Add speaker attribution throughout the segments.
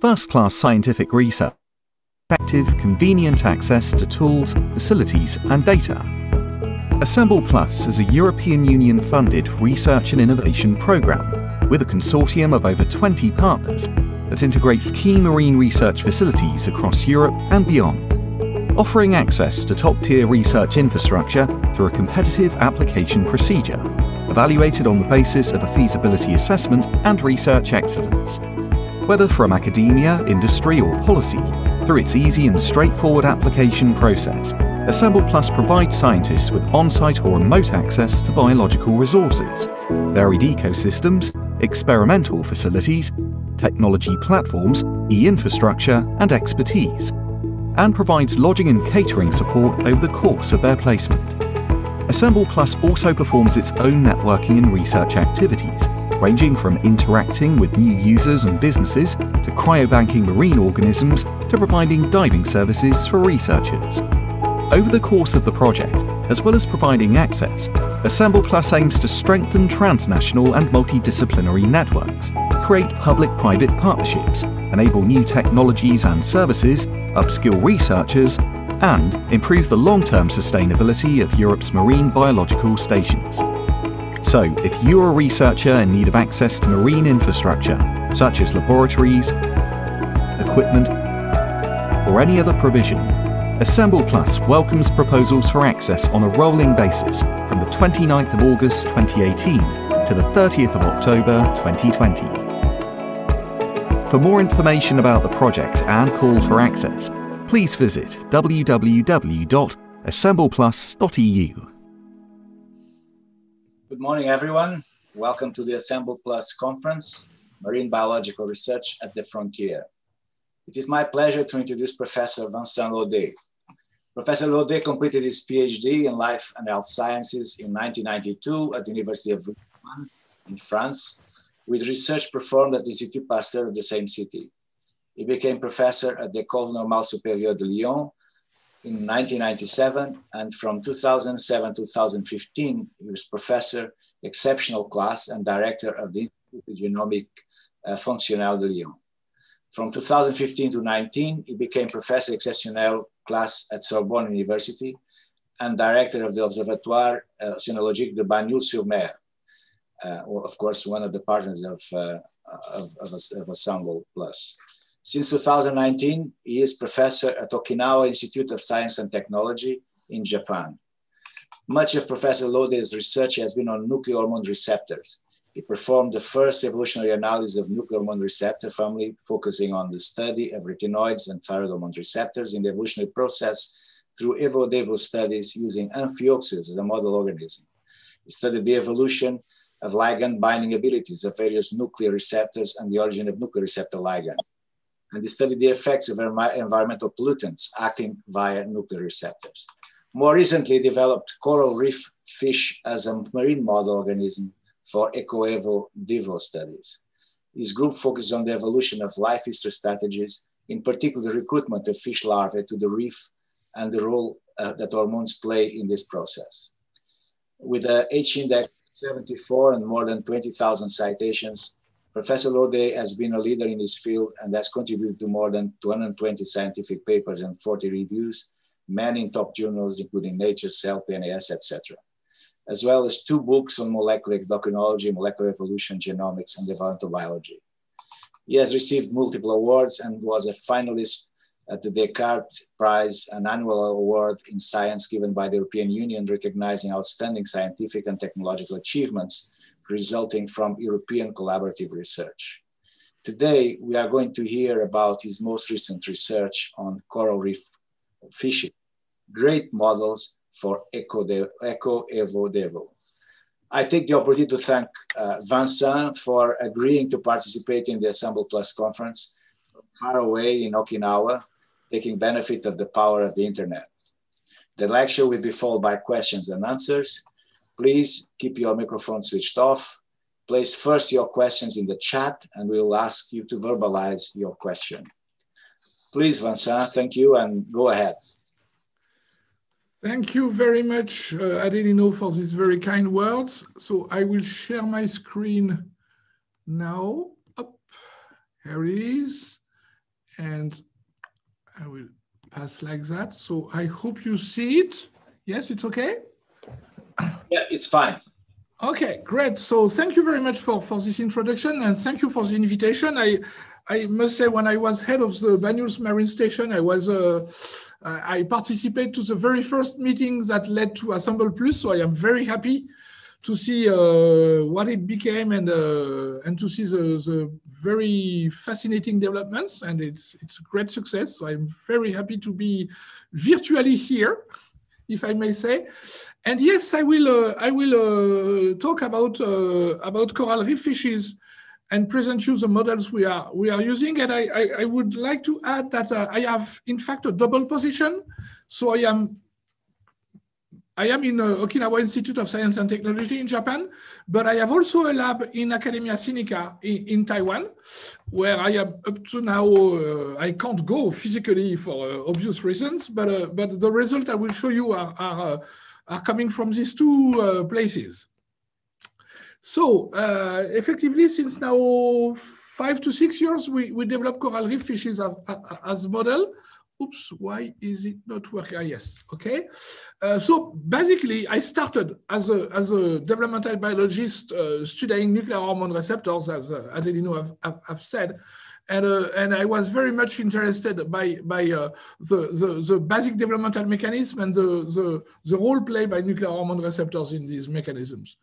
Speaker 1: first-class scientific research, effective, convenient access to tools, facilities and data. Assemble Plus is a European Union-funded research and innovation programme with a consortium of over 20 partners that integrates key marine research facilities across Europe and beyond, offering access to top-tier research infrastructure through a competitive application procedure, evaluated on the basis of a feasibility assessment and research excellence. Whether from academia, industry or policy, through its easy and straightforward application process, Assemble Plus provides scientists with on-site or remote access to biological resources, varied ecosystems, experimental facilities, technology platforms, e-infrastructure and expertise, and provides lodging and catering support over the course of their placement. Assemble Plus also performs its own networking and research activities, ranging from interacting with new users and businesses to cryobanking marine organisms to providing diving services for researchers. Over the course of the project, as well as providing access, Assemble Plus aims to strengthen transnational and multidisciplinary networks, create public-private partnerships, enable new technologies and services, upskill researchers, and improve the long-term sustainability of Europe's marine biological stations. So, if you're a researcher in need of access to marine infrastructure, such as laboratories, equipment, or any other provision, Assemble Plus welcomes proposals for access on a rolling basis from the 29th of August 2018 to the 30th of October 2020. For more information about the project and call for access, please visit www.assembleplus.eu.
Speaker 2: Good morning, everyone. Welcome to the Assemble Plus conference, Marine Biological Research at the Frontier. It is my pleasure to introduce Professor Vincent Laudet. Professor Laudet completed his PhD in Life and Health Sciences in 1992 at the University of Lausanne in France, with research performed at the Institut Pasteur of the same city. He became professor at the École Normale Supérieure de Lyon in 1997, and from 2007-2015, he was professor, exceptional class, and director of the Institut Génomique uh, Fonctionnel de Lyon. From 2015 to 19, he became professor exceptional class at Sorbonne University and director of the Observatoire uh, Oceanologique de Banyuls-sur-Mer, uh, of course, one of the partners of, uh, of, of, of Assemble Plus. Since 2019, he is professor at Okinawa Institute of Science and Technology in Japan. Much of Professor Laudet's research has been on nuclear hormone receptors. He performed the first evolutionary analysis of nuclear hormone receptor family, focusing on the study of retinoids and thyroid hormone receptors in the evolutionary process through evo-devo studies using Amphioxus as a model organism. He studied the evolution of ligand binding abilities of various nuclear receptors and the origin of nuclear receptor ligand and they studied the effects of environmental pollutants acting via nuclear receptors. More recently developed coral reef fish as a marine model organism for Eco-Evo-Devo studies. His group focuses on the evolution of life history strategies, in particular the recruitment of fish larvae to the reef and the role uh, that hormones play in this process. With a H-index 74 and more than 20,000 citations, Professor Laudet has been a leader in his field and has contributed to more than 220 scientific papers and 40 reviews, many in top journals, including Nature, Cell, PNAS, etc., as well as two books on molecular endocrinology, molecular evolution, genomics, and developmental biology. He has received multiple awards and was a finalist at the Descartes Prize, an annual award in science given by the European Union recognizing outstanding scientific and technological achievements resulting from European collaborative research. Today, we are going to hear about his most recent research on coral reef fishing, great models for Eco-Evo-Devo. I take the opportunity to thank uh, Vincent for agreeing to participate in the Assemble Plus conference far away in Okinawa, taking benefit of the power of the internet. The lecture will be followed by questions and answers. Please keep your microphone switched off. Place first your questions in the chat and we will ask you to verbalize your question. Please, Vincent, thank you and go ahead.
Speaker 3: Thank you very much, uh, Adelino, for these very kind words. So I will share my screen now. Up, here it is. and I will pass like that. So I hope you see it. Yes, it's okay?
Speaker 2: Yeah, it's fine.
Speaker 3: Okay, great. So thank you very much for, for this introduction and thank you for the invitation. I, I must say when I was head of the Banyuls Marine Station, I was uh, I participated to the very first meeting that led to Assemble Plus. So I am very happy to see uh, what it became and uh, and to see the, the very fascinating developments and it's it's a great success. So I'm very happy to be virtually here, if I may say. And yes, I will uh, I will uh, talk about uh, about coral reef fishes and present you the models we are we are using. And I, I, I would like to add that uh, I have in fact a double position. So I am I am in uh, Okinawa Institute of Science and Technology in Japan, but I have also a lab in Academia Sinica in, in Taiwan, where I am up to now. Uh, I can't go physically for uh, obvious reasons, but uh, but the result I will show you are are, uh, are coming from these two uh, places. So effectively, since now five to six years, we, we develop coral reef fishes as, as model oops, why is it not working? Ah, yes, okay. Uh, so basically, I started as a, as a developmental biologist uh, studying nuclear hormone receptors, as uh, Adelino have, have, have said. And, uh, and I was very much interested by, by uh, the, the, the, basic developmental mechanism and the, the, the role played by nuclear hormone receptors in these mechanisms.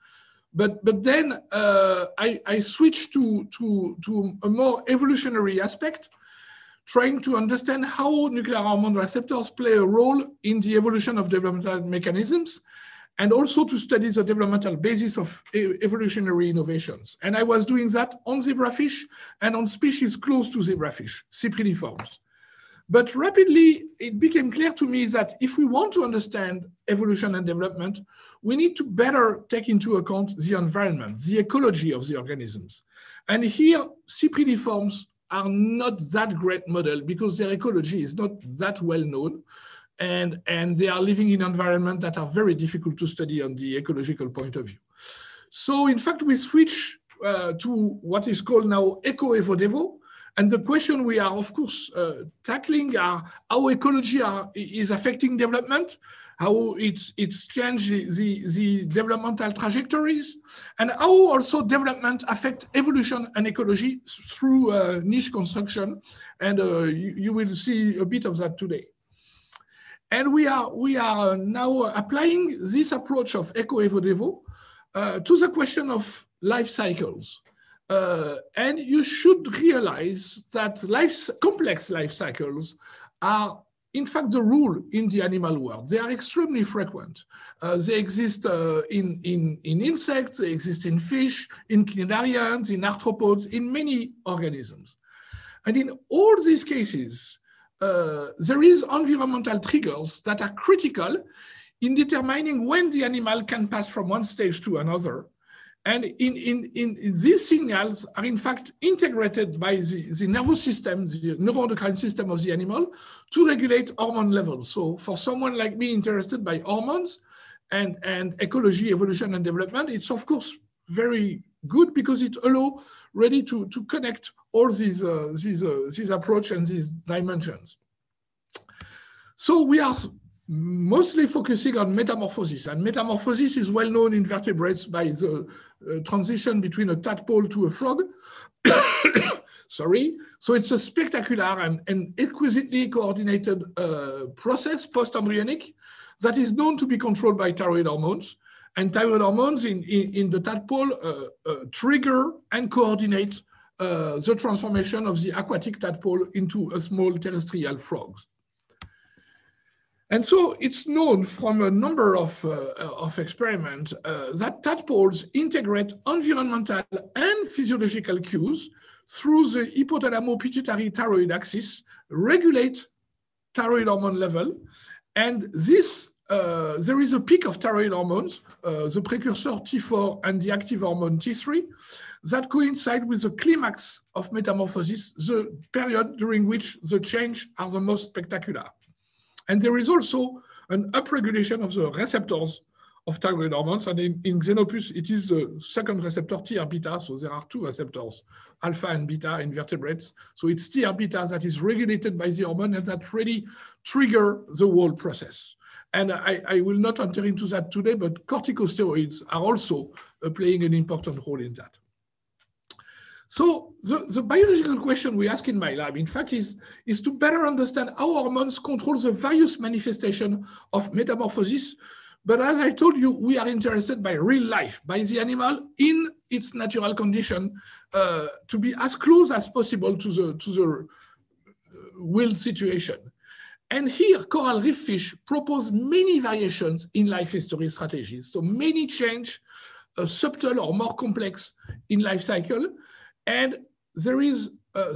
Speaker 3: But, but then uh, I, I switched to, to, to a more evolutionary aspect trying to understand how nuclear hormone receptors play a role in the evolution of developmental mechanisms and also to study the developmental basis of evolutionary innovations. And I was doing that on zebrafish and on species close to zebrafish, cypriniforms. But rapidly, it became clear to me that if we want to understand evolution and development, we need to better take into account the environment, the ecology of the organisms. And here, cypriniforms are not that great model because their ecology is not that well known. And, and they are living in environments that are very difficult to study on the ecological point of view. So in fact, we switch uh, to what is called now Eco-Evo-Devo. And the question we are, of course, uh, tackling are how ecology are, is affecting development how it's, it's changed the, the developmental trajectories, and how also development affect evolution and ecology through uh, niche construction. And uh, you, you, will see a bit of that today. And we are, we are now applying this approach of Eco-Evo-Devo uh, to the question of life cycles. Uh, and you should realize that life, complex life cycles are in fact, the rule in the animal world. They are extremely frequent. Uh, they exist uh, in, in, in insects, they exist in fish, in cnidarians, in arthropods, in many organisms. And in all these cases, uh, there is environmental triggers that are critical in determining when the animal can pass from one stage to another and in, in, in, these signals are in fact integrated by the, the nervous system, the neuroendocrine system of the animal to regulate hormone levels. So for someone like me interested by hormones and, and ecology, evolution and development, it's of course very good because it allows ready to, to connect all these, uh, these, uh, these approach and these dimensions. So we are mostly focusing on metamorphosis. And metamorphosis is well known in vertebrates by the uh, transition between a tadpole to a frog. Sorry. So it's a spectacular and, and exquisitely coordinated uh, process post-embryonic that is known to be controlled by thyroid hormones. And thyroid hormones in, in, in the tadpole uh, uh trigger and coordinate uh, the transformation of the aquatic tadpole into a small terrestrial frog. And so it's known from a number of, uh, of experiments uh, that tadpoles integrate environmental and physiological cues through the hypothalamo-pituitary thyroid axis, regulate thyroid hormone level. And this, uh, there is a peak of thyroid hormones, uh, the precursor T4 and the active hormone T3, that coincide with the climax of metamorphosis, the period during which the change are the most spectacular. And there is also an upregulation of the receptors of thyroid hormones. And in, in Xenopus, it is the second receptor, TR beta. So there are two receptors, alpha and beta in vertebrates. So it's TR beta that is regulated by the hormone and that really trigger the whole process. And I, I will not enter into that today, but corticosteroids are also uh, playing an important role in that. So the, the biological question we ask in my lab, in fact, is, is to better understand how hormones control the various manifestation of metamorphosis. But as I told you, we are interested by real life, by the animal in its natural condition, uh, to be as close as possible to the, to the wild situation. And here, coral reef fish propose many variations in life history strategies. So many change, uh, subtle or more complex in life cycle, and there is, uh,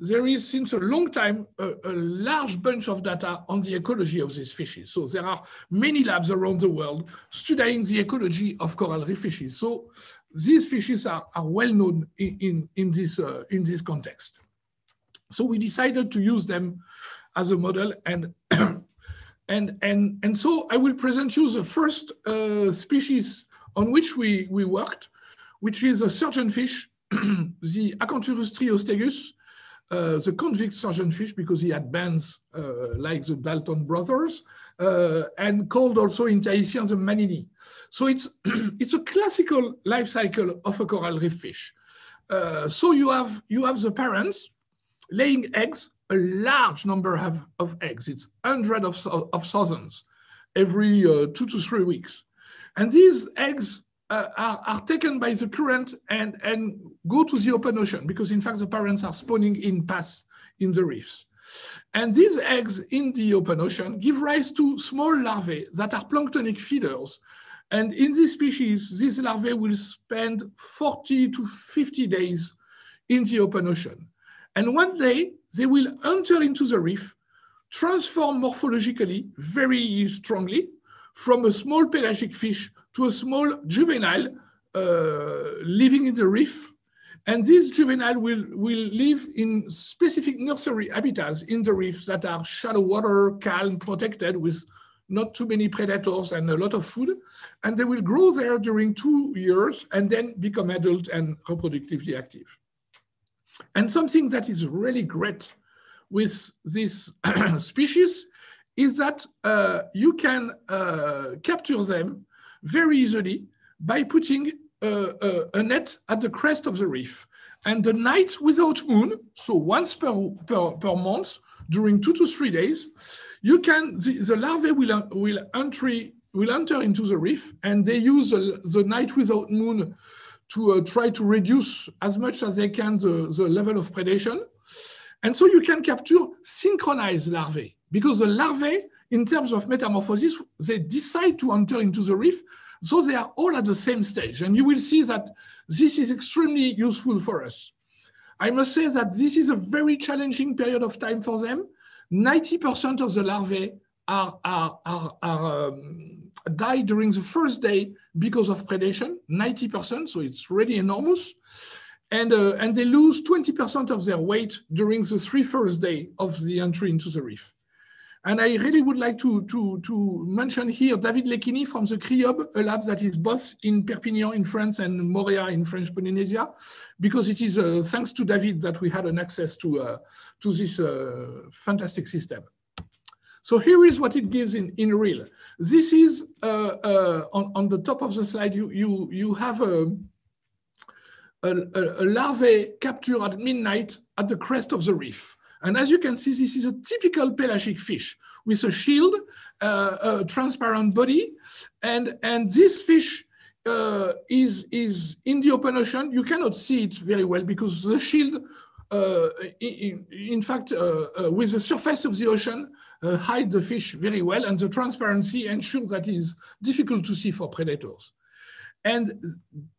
Speaker 3: there is since a long time a, a, large bunch of data on the ecology of these fishes. So there are many labs around the world studying the ecology of coral reef fishes. So these fishes are, are well known in, in, in this, uh, in this context. So we decided to use them as a model and and and and so I will present you the first uh, species on which we we worked, which is a surgeonfish the Acanthurus triostegus, uh, the convict surgeonfish, because he had bands uh, like the Dalton brothers, uh, and called also in Tahitian the manini. So it's, it's a classical life cycle of a coral reef fish. Uh, so you have, you have the parents laying eggs, a large number of, of eggs. It's hundreds of, of thousands every uh, two to three weeks. And these eggs uh, are, are, taken by the current and, and go to the open ocean because in fact the parents are spawning in pass in the reefs. And these eggs in the open ocean give rise to small larvae that are planktonic feeders. And in this species, these larvae will spend 40 to 50 days in the open ocean. And one day they will enter into the reef, transform morphologically very strongly from a small pelagic fish to a small juvenile uh, living in the reef. And this juvenile will, will live in specific nursery habitats in the reefs that are shallow water, calm, protected with not too many predators and a lot of food. And they will grow there during two years and then become adult and reproductively active. And something that is really great with this species is that uh, you can uh, capture them very easily by putting a, net at the crest of the reef. And the night without moon, so once per, per, per month, during two to three days, you can, the, the larvae will, will, entry, will enter into the reef and they use the, the night without moon to uh, try to reduce as much as they can the, the level of predation. And so you can capture synchronized larvae because the larvae in terms of metamorphosis, they decide to enter into the reef. So they are all at the same stage. And you will see that this is extremely useful for us. I must say that this is a very challenging period of time for them. 90% of the larvae are, are, are, are um, die during the first day because of predation, 90%, so it's really enormous. And, uh, and they lose 20% of their weight during the three first day of the entry into the reef. And I really would like to, to, to mention here David Lecchini from the CRIOBE, a lab that is both in Perpignan in France and Moorea in French Polynesia, because it is uh, thanks to David that we had an access to, uh, to this uh, fantastic system. So here is what it gives in, in real. This is uh, uh, on, on the top of the slide, you, you, you have a, a, a larvae captured at midnight at the crest of the reef. And as you can see, this is a typical pelagic fish with a shield, uh, a transparent body. And, and this fish uh, is, is in the open ocean. You cannot see it very well because the shield, uh, in, in, fact, uh, uh, with the surface of the ocean, uh, hide the fish very well. And the transparency ensures that it is difficult to see for predators. And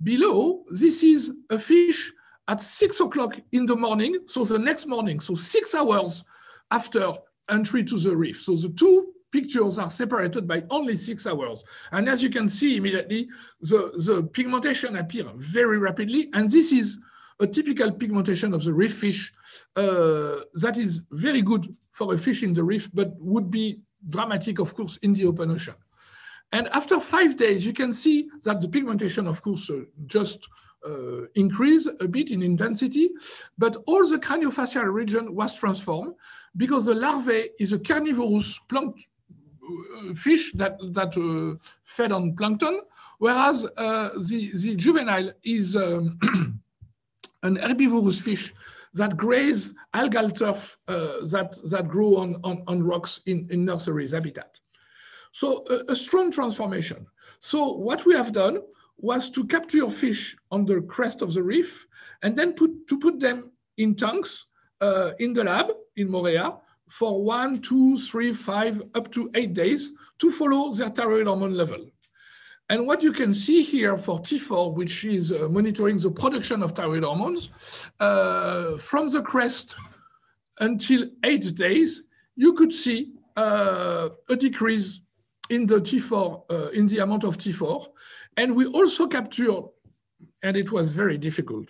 Speaker 3: below, this is a fish at six o'clock in the morning, so the next morning, so six hours after entry to the reef. So the two pictures are separated by only six hours. And as you can see immediately, the, the pigmentation appear very rapidly. And this is a typical pigmentation of the reef fish uh, that is very good for a fish in the reef, but would be dramatic, of course, in the open ocean. And after five days, you can see that the pigmentation, of course, uh, just uh, increase a bit in intensity, but all the craniofacial region was transformed because the larvae is a carnivorous plant uh, fish that, that uh, fed on plankton, whereas uh, the, the juvenile is um, an herbivorous fish that graze algal turf uh, that, that grow on, on, on rocks in, in nurseries habitat. So a, a, strong transformation. So what we have done was to capture fish on the crest of the reef and then put, to put them in tanks uh, in the lab in Moorea for one, two, three, five, up to eight days to follow their thyroid hormone level. And what you can see here for T4, which is uh, monitoring the production of thyroid hormones, uh, from the crest until eight days, you could see uh, a decrease in the T4, uh, in the amount of T4. And we also captured, and it was very difficult,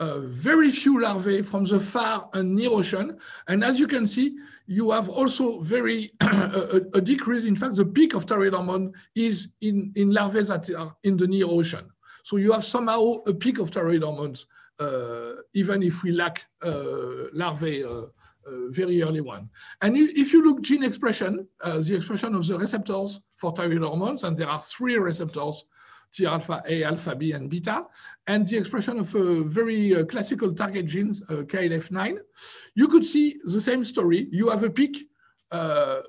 Speaker 3: uh, very few larvae from the far and near ocean. And as you can see, you have also very a, a, decrease. In fact, the peak of thyroid hormone is in, in larvae that are in the near ocean. So you have somehow a peak of thyroid hormones, uh, even if we lack uh, larvae uh, uh, very early one. And if you look gene expression, uh, the expression of the receptors for thyroid hormones, and there are three receptors, T-alpha A, alpha B, and beta, and the expression of a very uh, classical target genes, uh, KLF9, you could see the same story. You have a peak uh,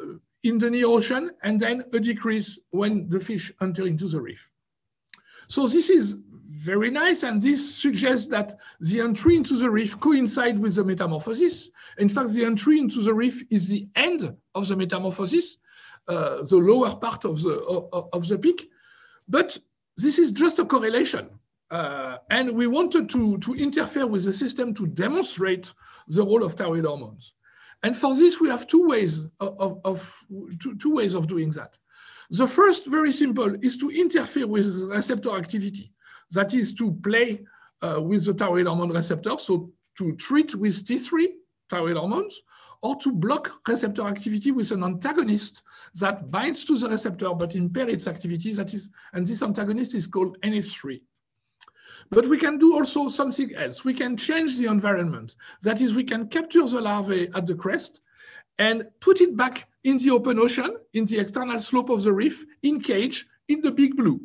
Speaker 3: in the near ocean, and then a decrease when the fish enter into the reef. So this is very nice. And this suggests that the entry into the reef coincide with the metamorphosis. In fact, the entry into the reef is the end of the metamorphosis, uh, the lower part of the, of, of, the peak. But this is just a correlation. Uh, and we wanted to, to interfere with the system to demonstrate the role of thyroid hormones. And for this, we have two ways of, of, of two, two ways of doing that. The first, very simple, is to interfere with receptor activity that is to play uh, with the thyroid hormone receptor, so to treat with T3 thyroid hormones, or to block receptor activity with an antagonist that binds to the receptor but impair its activity. That is, and this antagonist is called NH3. But we can do also something else. We can change the environment. That is, we can capture the larvae at the crest and put it back in the open ocean, in the external slope of the reef, in cage, in the big blue.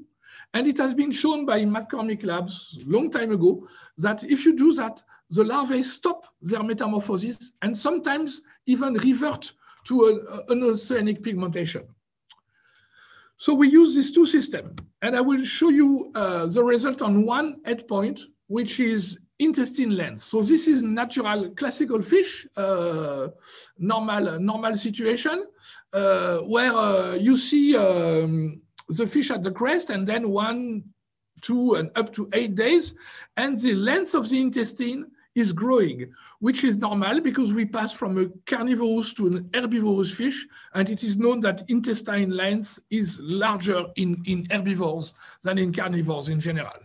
Speaker 3: And it has been shown by McCormick Labs long time ago that if you do that, the larvae stop their metamorphosis and sometimes even revert to a, an oceanic pigmentation. So we use these two systems. And I will show you uh, the result on one endpoint, which is intestine length. So this is natural classical fish, uh, normal, normal situation, uh, where uh, you see um, the fish at the crest and then one, two, and up to eight days. And the length of the intestine is growing, which is normal because we pass from a carnivorous to an herbivorous fish. And it is known that intestine length is larger in, in herbivores than in carnivores in general.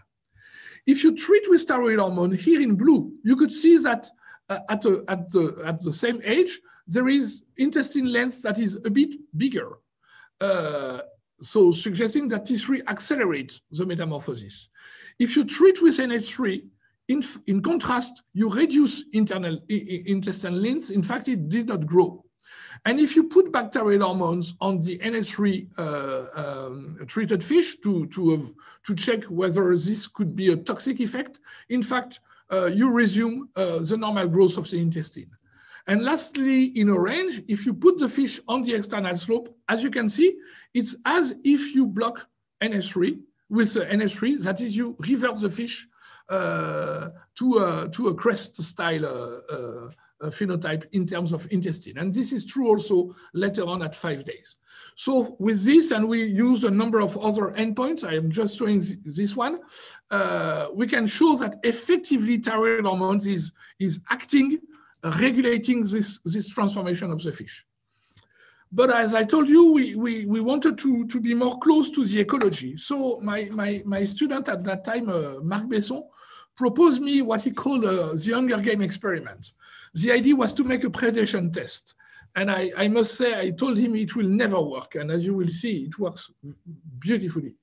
Speaker 3: If you treat with thyroid hormone here in blue, you could see that uh, at, a, at, the, at the same age, there is intestine length that is a bit bigger. Uh, so suggesting that T3 accelerates the metamorphosis. If you treat with NH3, in, in contrast, you reduce internal intestinal length. In fact, it did not grow. And if you put bacterial hormones on the NH3 uh, um, treated fish to, to, uh, to check whether this could be a toxic effect, in fact, uh, you resume uh, the normal growth of the intestine. And lastly, in orange, if you put the fish on the external slope, as you can see, it's as if you block NH3 with NH3, that is you revert the fish to, a, to a crest style uh, uh, phenotype in terms of intestine. And this is true also later on at five days. So with this, and we use a number of other endpoints, I am just showing this one, uh, we can show that effectively thyroid hormones is, is acting regulating this, this transformation of the fish. But as I told you, we, we, we wanted to, to be more close to the ecology. So my, my, my student at that time, uh, Marc Besson, proposed me what he called uh, the Hunger Game experiment. The idea was to make a predation test. And I, I must say, I told him it will never work. And as you will see, it works beautifully.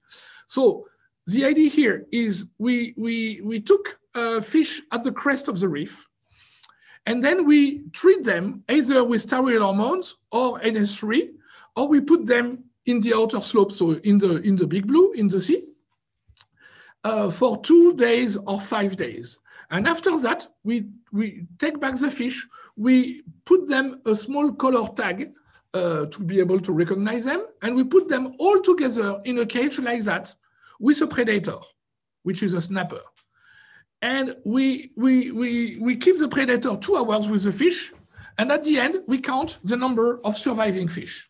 Speaker 3: So the idea here is we, we, we took a fish at the crest of the reef, and then we treat them either with steroid hormones or NH3, or we put them in the outer slope, so in the, in the big blue, in the sea, uh, for two days or five days. And after that, we, we take back the fish, we put them a small color tag uh, to be able to recognize them, and we put them all together in a cage like that with a predator, which is a snapper. And we, we, we, we keep the predator two hours with the fish, and at the end, we count the number of surviving fish.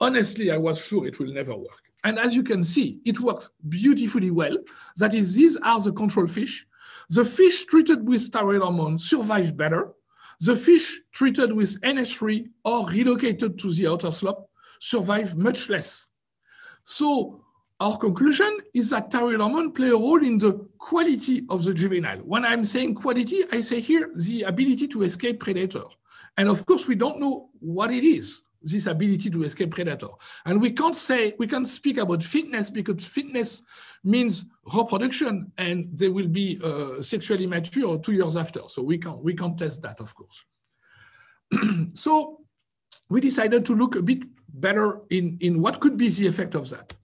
Speaker 3: Honestly, I was sure it will never work. And as you can see, it works beautifully well. That is, these are the control fish. The fish treated with thyroid hormone survive better. The fish treated with NH3 or relocated to the outer slope survive much less. So our conclusion is that thyroid hormone play a role in the quality of the juvenile. When I'm saying quality, I say here the ability to escape predator. And of course, we don't know what it is, this ability to escape predator. And we can't say, we can't speak about fitness because fitness means reproduction and they will be uh, sexually mature two years after. So we can't, we can't test that, of course. so we decided to look a bit better in, in what could be the effect of that.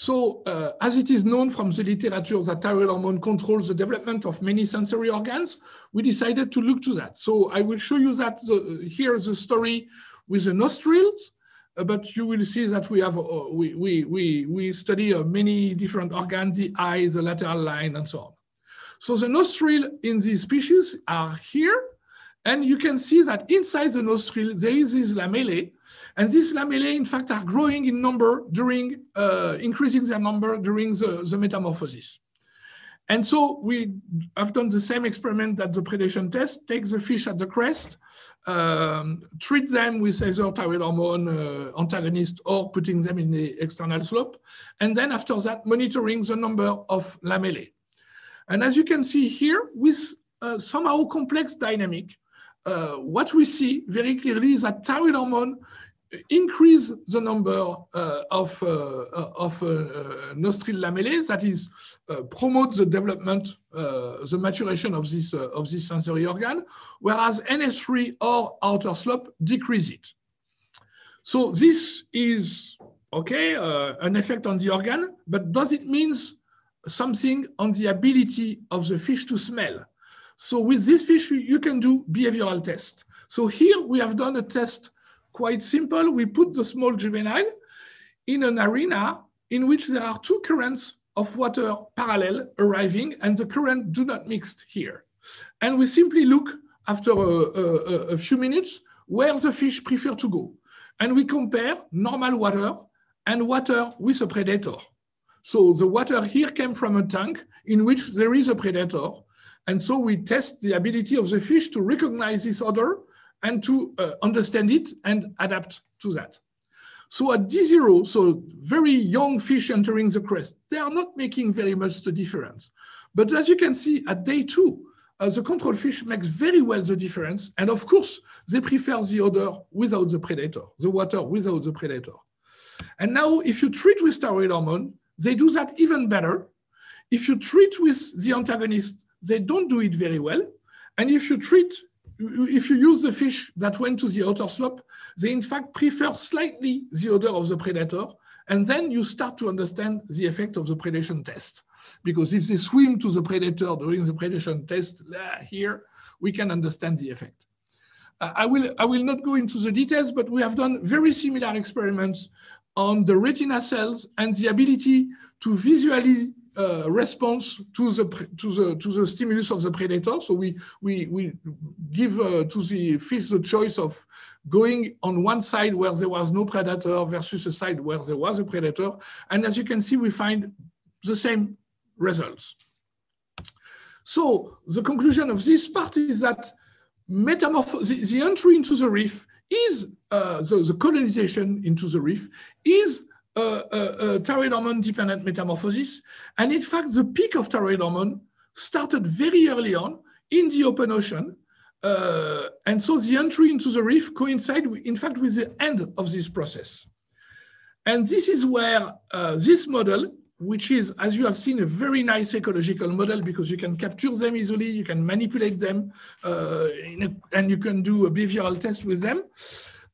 Speaker 3: So uh, as it is known from the literature that thyroid hormone controls the development of many sensory organs, we decided to look to that. So I will show you that the, here's the story with the nostrils, uh, but you will see that we have, uh, we, we, we, we study uh, many different organs, the eye, the lateral line, and so on. So the nostril in these species are here, and you can see that inside the nostril, there is this lamellae, and these lamellae, in fact, are growing in number during, uh, increasing their number during the, the metamorphosis. And so we have done the same experiment that the predation test, take the fish at the crest, um, treat them with either thyroid hormone uh, antagonist or putting them in the external slope. And then after that, monitoring the number of lamellae. And as you can see here, with uh, somehow complex dynamic, uh, what we see very clearly is that thyroid hormone increase the number uh, of, uh, of uh, nostril lamellae, that is, uh, promote the development, uh, the maturation of this, uh, of this sensory organ, whereas NH3 or outer slope decrease it. So this is, okay, an effect on the organ, but does it mean something on the ability of the fish to smell? So with this fish, you can do behavioral tests. So here we have done a test quite simple. We put the small juvenile in an arena in which there are two currents of water parallel arriving and the current do not mix here. And we simply look after a, a, a few minutes where the fish prefer to go. And we compare normal water and water with a predator. So the water here came from a tank in which there is a predator. And so we test the ability of the fish to recognize this odor and to uh, understand it and adapt to that. So at D0, so very young fish entering the crest, they are not making very much the difference. But as you can see at day two, uh, the control fish makes very well the difference. And of course, they prefer the odor without the predator, the water without the predator. And now if you treat with thyroid hormone, they do that even better. If you treat with the antagonist, they don't do it very well. And if you treat if you use the fish that went to the outer slope, they in fact prefer slightly the odor of the predator. And then you start to understand the effect of the predation test. Because if they swim to the predator during the predation test here, we can understand the effect. Uh, I, will, I will not go into the details, but we have done very similar experiments on the retina cells and the ability to visually uh, response to the to the to the stimulus of the predator. So we we we give uh, to the fish the choice of going on one side where there was no predator versus a side where there was a predator. And as you can see, we find the same results. So the conclusion of this part is that metamorph the, the entry into the reef is uh, the, the colonization into the reef is uh, uh, thyroid hormone dependent metamorphosis. And in fact, the peak of thyroid hormone started very early on in the open ocean uh, and so the entry into the reef coincide, in fact, with the end of this process. And this is where uh, this model, which is, as you have seen, a very nice ecological model because you can capture them easily, you can manipulate them, uh, a, and you can do a behavioral test with them.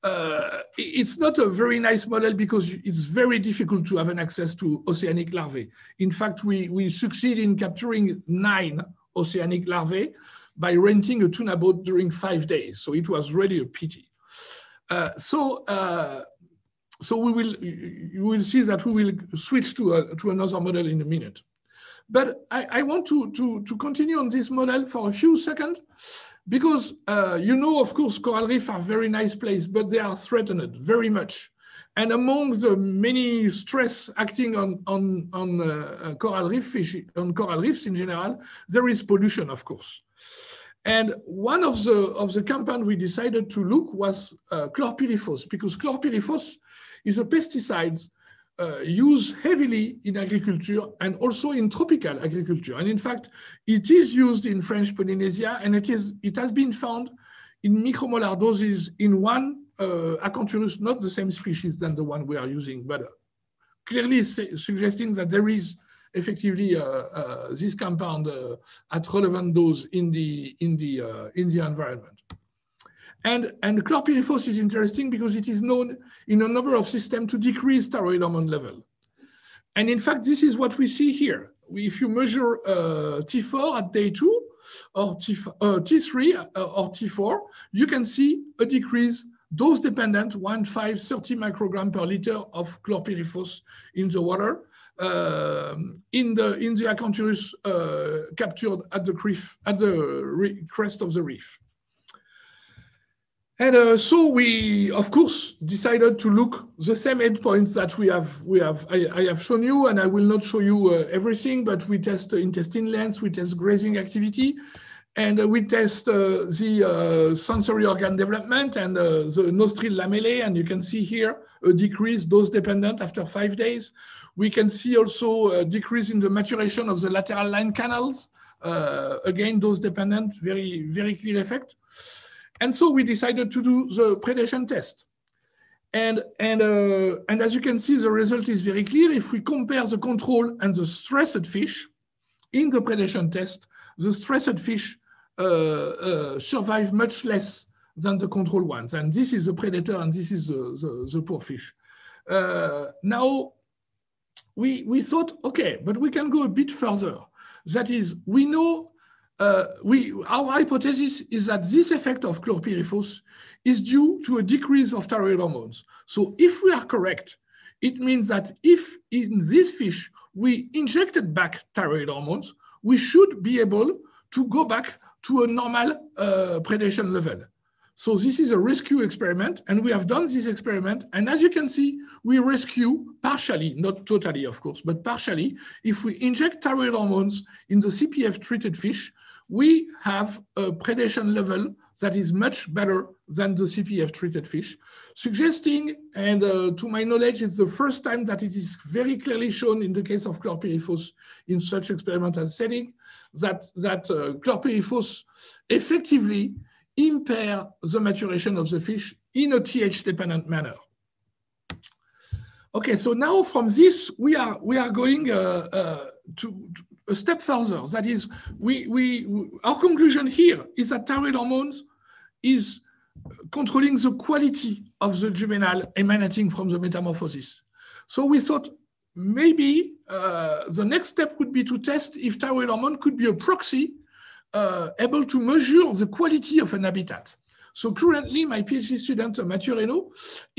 Speaker 3: Uh, it's not a very nice model because it's very difficult to have an access to oceanic larvae. In fact, we, we succeed in capturing nine oceanic larvae by renting a tuna boat during five days. So it was really a pity. Uh, so uh, so we will you will see that we will switch to a, to another model in a minute. But I, I want to, to, to continue on this model for a few seconds because uh, you know, of course, coral reefs are very nice place, but they are threatened very much. And among the many stress acting on, on, on uh, coral reef fish, on coral reefs in general, there is pollution, of course. And one of the, of the compound we decided to look was uh, chlorpyrifos, because chlorpyrifos is a pesticide uh, used heavily in agriculture and also in tropical agriculture. And in fact, it is used in French Polynesia and it, is, it has been found in micromolar doses in one uh, Acanthurus, not the same species than the one we are using, but clearly suggesting that there is effectively uh, uh, this compound uh, at relevant dose in the, in the, in the environment. And, and chlorpyrifos is interesting because it is known in a number of systems to decrease thyroid hormone level. And in fact, this is what we see here. If you measure uh, T4 at day two or T, uh, T3 uh, or T4, you can see a decrease dose dependent 1, 5, 30 microgram per liter of chlorpyrifos in the water um, in the in the Acanthurus uh, captured at the reef at the crest of the reef. And uh, so we, of course, decided to look the same endpoints that we have. We have I, I have shown you, and I will not show you uh, everything, but we test intestine length, we test grazing activity, and uh, we test uh, the uh, sensory organ development and the nostril lamellae. And you can see here a decrease dose dependent after five days. We can see also a decrease in the maturation of the lateral line canals. Again, dose dependent, very, very clear effect. And so we decided to do the predation test. And, and, uh, and as you can see, the result is very clear. If we compare the control and the stressed fish in the predation test, the stressed fish uh, uh, survive much less than the control ones. And this is the predator and this is the, the, the poor fish. Uh, now, we, we thought, okay, but we can go a bit further. That is, we know, uh, we, our hypothesis is that this effect of chlorpyrifos is due to a decrease of thyroid hormones. So if we are correct, it means that if in this fish we injected back thyroid hormones, we should be able to go back to a normal uh, predation level. So this is a rescue experiment, and we have done this experiment. And as you can see, we rescue partially, not totally, of course, but partially. If we inject thyroid hormones in the CPF treated fish, we have a predation level that is much better than the CPF treated fish, suggesting, and uh, to my knowledge, it's the first time that it is very clearly shown in the case of chlorpyrifos in such experimental setting, that, that uh, chlorpyrifos effectively impair the maturation of the fish in a TH-dependent manner. Okay, so now from this, we are, we are going uh, uh, to, to, a step further. That is, we, we, our conclusion here is that thyroid hormones is controlling the quality of the juvenile emanating from the metamorphosis. So we thought maybe uh, the next step would be to test if thyroid hormone could be a proxy uh, able to measure the quality of an habitat. So currently, my PhD student, Mathieu Reynaud,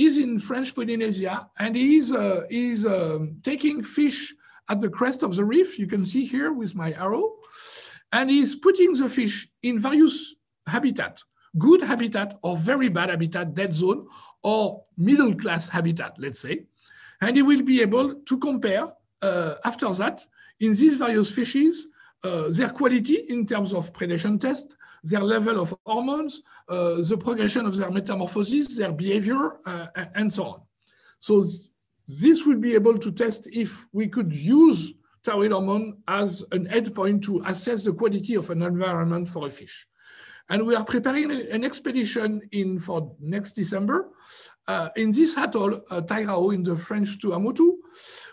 Speaker 3: is in French Polynesia, and he is, uh, is um, taking fish at the crest of the reef, you can see here with my arrow, and he's putting the fish in various habitat, good habitat or very bad habitat, dead zone, or middle class habitat, let's say. And he will be able to compare uh, after that in these various fishes uh, their quality in terms of predation test, their level of hormones, uh, the progression of their metamorphosis, their behavior, uh, and so on. So th this will be able to test if we could use thyroid hormone as an endpoint to assess the quality of an environment for a fish. And we are preparing an expedition in for next December uh, in this atoll, uh, Taiaro in the French Tuamotu,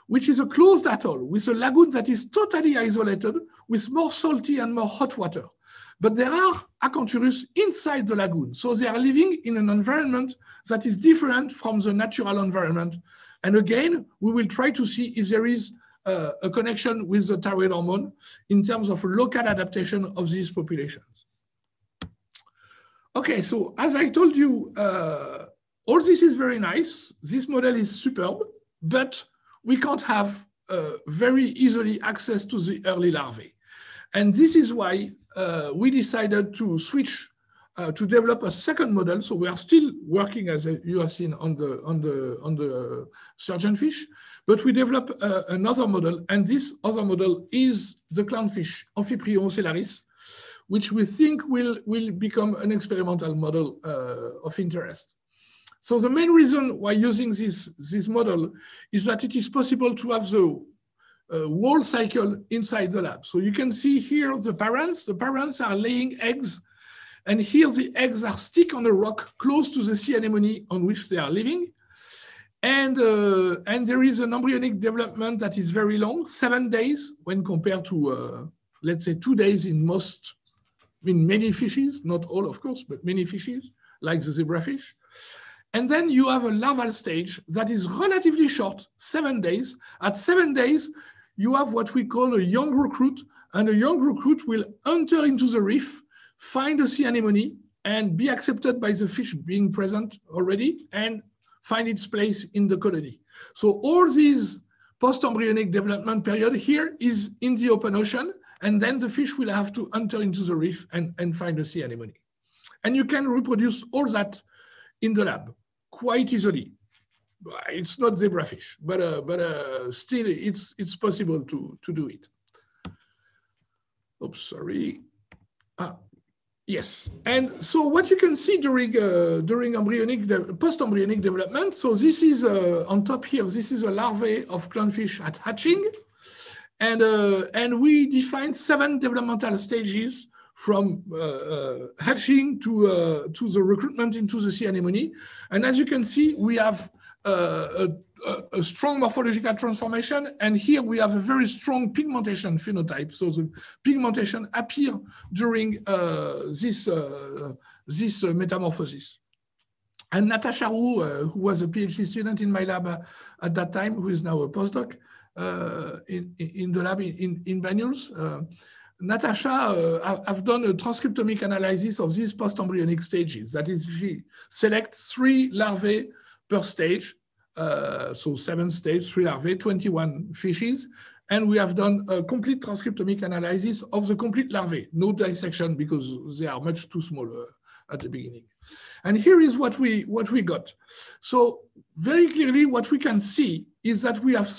Speaker 3: which is a closed atoll with a lagoon that is totally isolated with more salty and more hot water. But there are Acanthurus inside the lagoon. So they are living in an environment that is different from the natural environment. And again, we will try to see if there is uh, a connection with the thyroid hormone in terms of local adaptation of these populations. Okay, so as I told you, uh, all this is very nice. This model is superb, but we can't have uh, very easily access to the early larvae. And this is why uh, we decided to switch uh, to develop a second model. So we are still working, as you have seen, on the on the on the but we develop uh, another model, and this other model is the clownfish Amphiprion ocellaris, which we think will will become an experimental model uh, of interest. So the main reason why using this, this model is that it is possible to have the uh, whole cycle inside the lab. So you can see here the parents, the parents are laying eggs and here the eggs are stick on a rock close to the sea anemone on which they are living. And, uh, and there is an embryonic development that is very long, seven days when compared to, uh, let's say two days in most, in many fishes, not all of course, but many fishes like the zebrafish. And then you have a larval stage that is relatively short, seven days. At seven days, you have what we call a young recruit, and a young recruit will enter into the reef, find a sea anemone, and be accepted by the fish being present already, and find its place in the colony. So all these post-embryonic development period here is in the open ocean, and then the fish will have to enter into the reef and, and find a sea anemone. And you can reproduce all that in the lab quite easily. It's not zebrafish, but uh, but uh, still it's it's possible to to do it. Oops, sorry. Ah, yes. And so what you can see during uh, during embryonic post-embryonic development. So this is uh, on top here. This is a larvae of clownfish at hatching, and uh, and we define seven developmental stages from uh, uh, hatching to, uh, to the recruitment into the sea anemone. And as you can see, we have a, a, strong morphological transformation. And here we have a very strong pigmentation phenotype. So the pigmentation appear during this, this metamorphosis. And Natasha Roux, uh, who was a PhD student in my lab uh, at that time, who is now a postdoc uh, in, in the lab in, in Banyuls, Natasha uh, have done a transcriptomic analysis of these post-embryonic stages. That is, she selects three larvae per stage, uh, so seven stages, three larvae, 21 fishes, and we have done a complete transcriptomic analysis of the complete larvae, no dissection because they are much too small uh, at the beginning. And here is what we, what we got. So very clearly what we can see is that we have,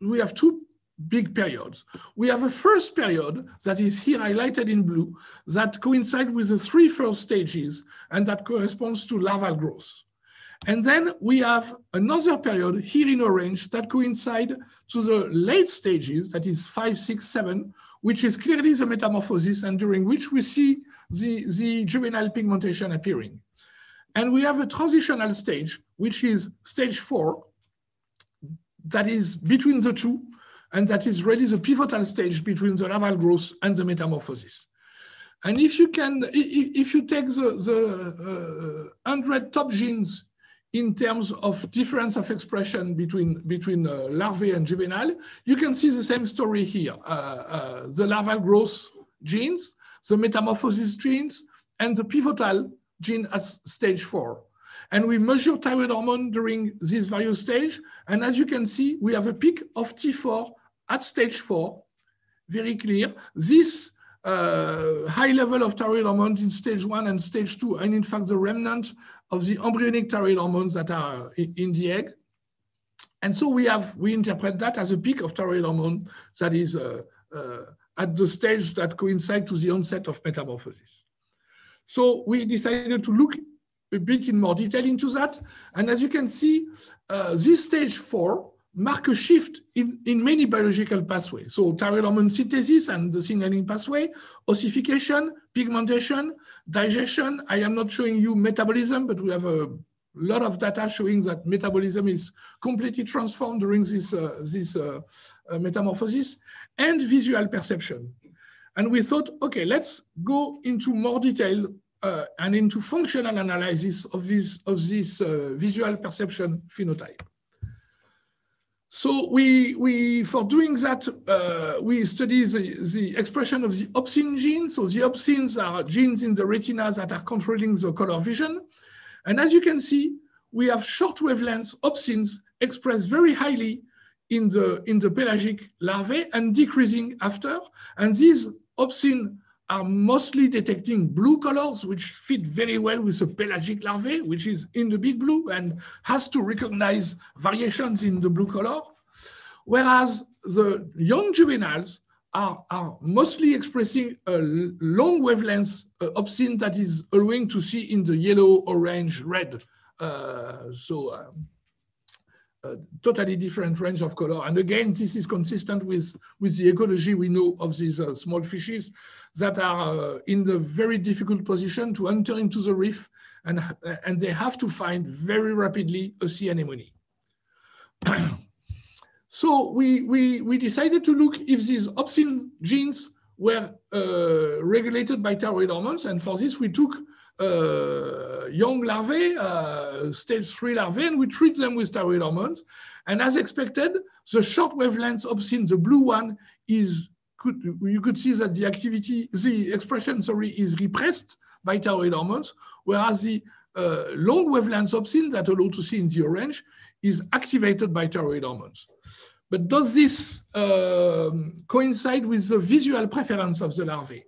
Speaker 3: we have two big periods. We have a first period that is here highlighted in blue that coincide with the three first stages and that corresponds to larval growth. And then we have another period here in orange that coincide to the late stages, that is five, six, seven, which is clearly the metamorphosis and during which we see the, the juvenile pigmentation appearing. And we have a transitional stage, which is stage four, that is between the two, and that is really the pivotal stage between the larval growth and the metamorphosis. And if you can, if you take the, the uh, 100 top genes in terms of difference of expression between, between uh, larvae and juvenile, you can see the same story here. Uh, uh the larval growth genes, the metamorphosis genes, and the pivotal gene at stage four. And we measure thyroid hormone during this various stage. And as you can see, we have a peak of T4 at stage four, very clear. This uh, high level of thyroid hormones in stage one and stage two, and in fact the remnant of the embryonic thyroid hormones that are in the egg. And so we have, we interpret that as a peak of thyroid hormone that is uh, uh, at the stage that coincides to the onset of metamorphosis. So we decided to look a bit in more detail into that. And as you can see, uh, this stage four mark a shift in, in many biological pathways. So thyroid hormone synthesis and the signaling pathway, ossification, pigmentation, digestion. I am not showing you metabolism, but we have a lot of data showing that metabolism is completely transformed during this, uh, this uh, uh, metamorphosis, and visual perception. And we thought, okay, let's go into more detail uh, and into functional analysis of this, of this uh, visual perception phenotype. So we, we for doing that, uh, we study the, the expression of the opsin genes. So the opsins are genes in the retina that are controlling the color vision. And as you can see, we have short wavelengths opsins expressed very highly in the, in the pelagic larvae and decreasing after. And these opsin are mostly detecting blue colors, which fit very well with the pelagic larvae, which is in the big blue and has to recognize variations in the blue color. Whereas the young juveniles are, are mostly expressing a long wavelength uh, opsin that is allowing to see in the yellow, orange, red. Uh, so um, a totally different range of color. And again, this is consistent with, with the ecology we know of these uh, small fishes that are uh, in the very difficult position to enter into the reef and, and they have to find very rapidly a sea anemone. so we, we, we decided to look if these opsin genes were uh, regulated by thyroid hormones. And for this, we took uh, young larvae, uh, stage three larvae, and we treat them with thyroid hormones. And as expected, the short wavelength opsin, the blue one, is could, you could see that the activity, the expression, sorry, is repressed by thyroid hormones, whereas the uh, long wavelength opsin that allow to see in the orange is activated by thyroid hormones. But does this um, coincide with the visual preference of the larvae?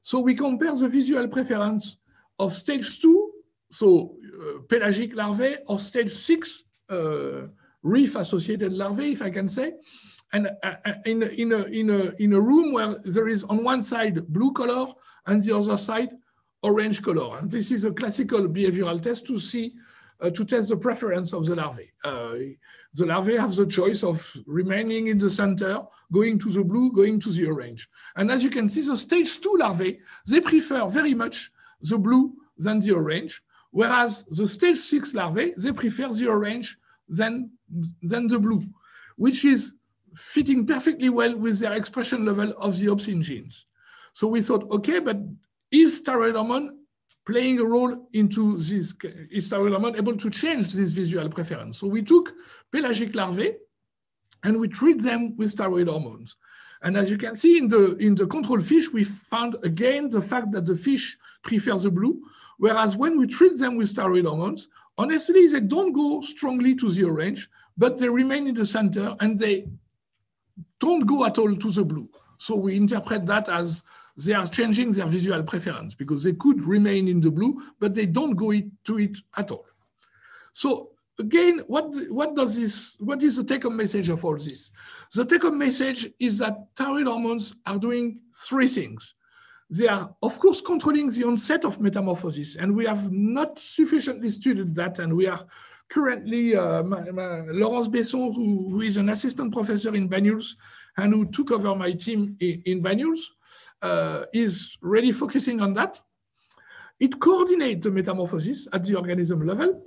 Speaker 3: So we compare the visual preference of stage two, so uh, pelagic larvae, or stage six, uh, reef-associated larvae, if I can say, and uh, uh, in, in, a, in, a, in a room where there is on one side blue color and the other side orange color. And this is a classical behavioral test to see, uh, to test the preference of the larvae. Uh, the larvae have the choice of remaining in the center, going to the blue, going to the orange. And as you can see, the stage two larvae, they prefer very much the blue than the orange, whereas the stage six larvae, they prefer the orange than, than the blue, which is fitting perfectly well with their expression level of the opsin genes. So we thought, okay, but is thyroid hormone playing a role into this? Is thyroid hormone able to change this visual preference? So we took pelagic larvae and we treat them with thyroid hormones. And as you can see in the, in the control fish, we found again the fact that the fish prefer the blue, whereas when we treat them with thyroid hormones, honestly, they don't go strongly to the orange, but they remain in the center and they don't go at all to the blue. So we interpret that as they are changing their visual preference because they could remain in the blue, but they don't go it, to it at all. So again, what, what does this, what is the take-home message of all this? The take-home message is that thyroid hormones are doing three things. They are, of course, controlling the onset of metamorphosis, and we have not sufficiently studied that, and we are currently, uh, my, my, Laurence Besseau, who, who is an assistant professor in Banyuls and who took over my team in, in Banyuls, uh, is really focusing on that. It coordinates the metamorphosis at the organism level,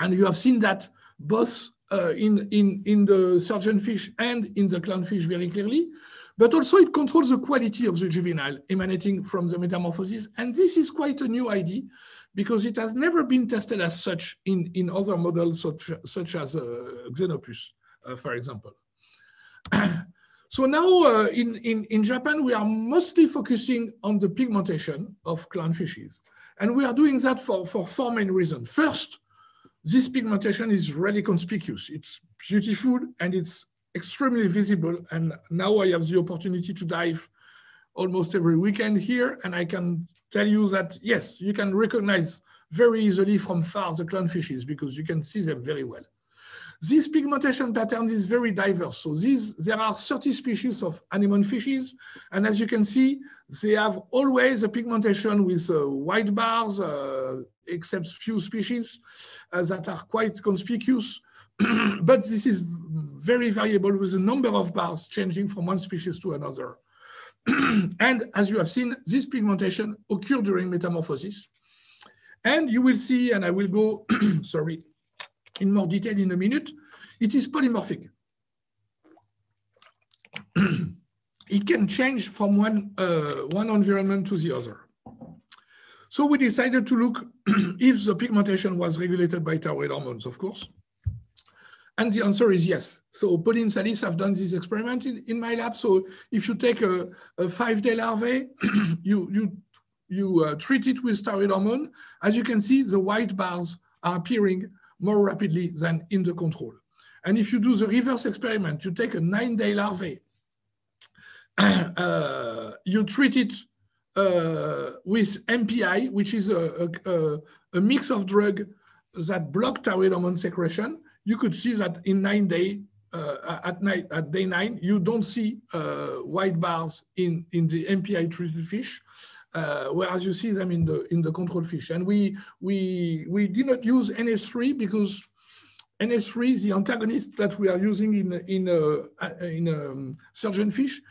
Speaker 3: and you have seen that both uh, in, in, in the surgeonfish and in the clownfish very clearly, but also it controls the quality of the juvenile emanating from the metamorphosis. And this is quite a new idea because it has never been tested as such in, in other models such, such as uh, Xenopus, uh, for example. so now uh, in, in, in Japan, we are mostly focusing on the pigmentation of clownfishes. And we are doing that for, for four main reasons. First, this pigmentation is really conspicuous. It's beautiful and it's extremely visible. And now I have the opportunity to dive almost every weekend here. And I can tell you that, yes, you can recognize very easily from far the clownfishes because you can see them very well. This pigmentation pattern is very diverse. So these, there are 30 species of anemone fishes. And as you can see, they have always a pigmentation with uh, white bars, uh, except few species uh, that are quite conspicuous. but this is very variable with the number of bars changing from one species to another. and as you have seen, this pigmentation occurs during metamorphosis. And you will see, and I will go, sorry, in more detail in a minute, it is polymorphic. it can change from one, uh, one environment to the other. So we decided to look if the pigmentation was regulated by thyroid hormones, of course. And the answer is yes. So Pauline Salis have done this experiment in, in my lab. So if you take a, a five-day larvae, you, you, you uh, treat it with thyroid hormone, as you can see, the white bars are appearing more rapidly than in the control. And if you do the reverse experiment, you take a nine-day larvae, uh, you treat it uh, with MPI, which is a, a, a, mix of drug that block thyroid hormone secretion, you could see that in nine day, uh, at night, at day nine, you don't see uh, white bars in, in the MPI treated fish. Uh, whereas you see them in the in the control fish. And we we we did not use NH3 because NH3 the antagonist that we are using in in a, in um, surgeon fish,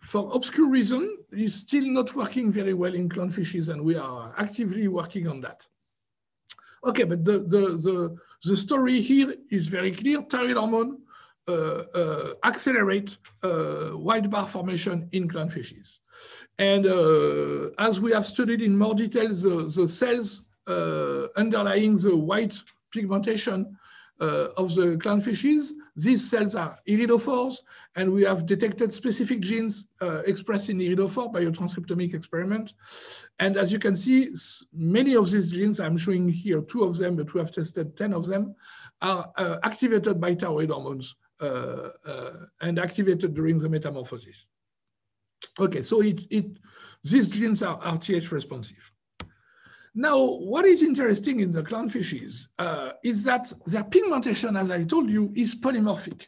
Speaker 3: for obscure reason, is still not working very well in clownfishes, and we are actively working on that. Okay, but the the the, the story here is very clear. Thyroid hormone uh, uh, accelerate uh, white bar formation in clownfishes. And uh, as we have studied in more detail, the, the cells uh, underlying the white pigmentation uh, of the clownfishes, these cells are iridophores, and we have detected specific genes uh, expressed in iridophore by a transcriptomic experiment. And as you can see, many of these genes, I'm showing here two of them, but we have tested 10 of them, are uh, activated by thyroid hormones uh, uh, and activated during the metamorphosis. Okay, so it, it, these genes are RTH responsive. Now, what is interesting in the clownfishes uh, is that their pigmentation, as I told you, is polymorphic.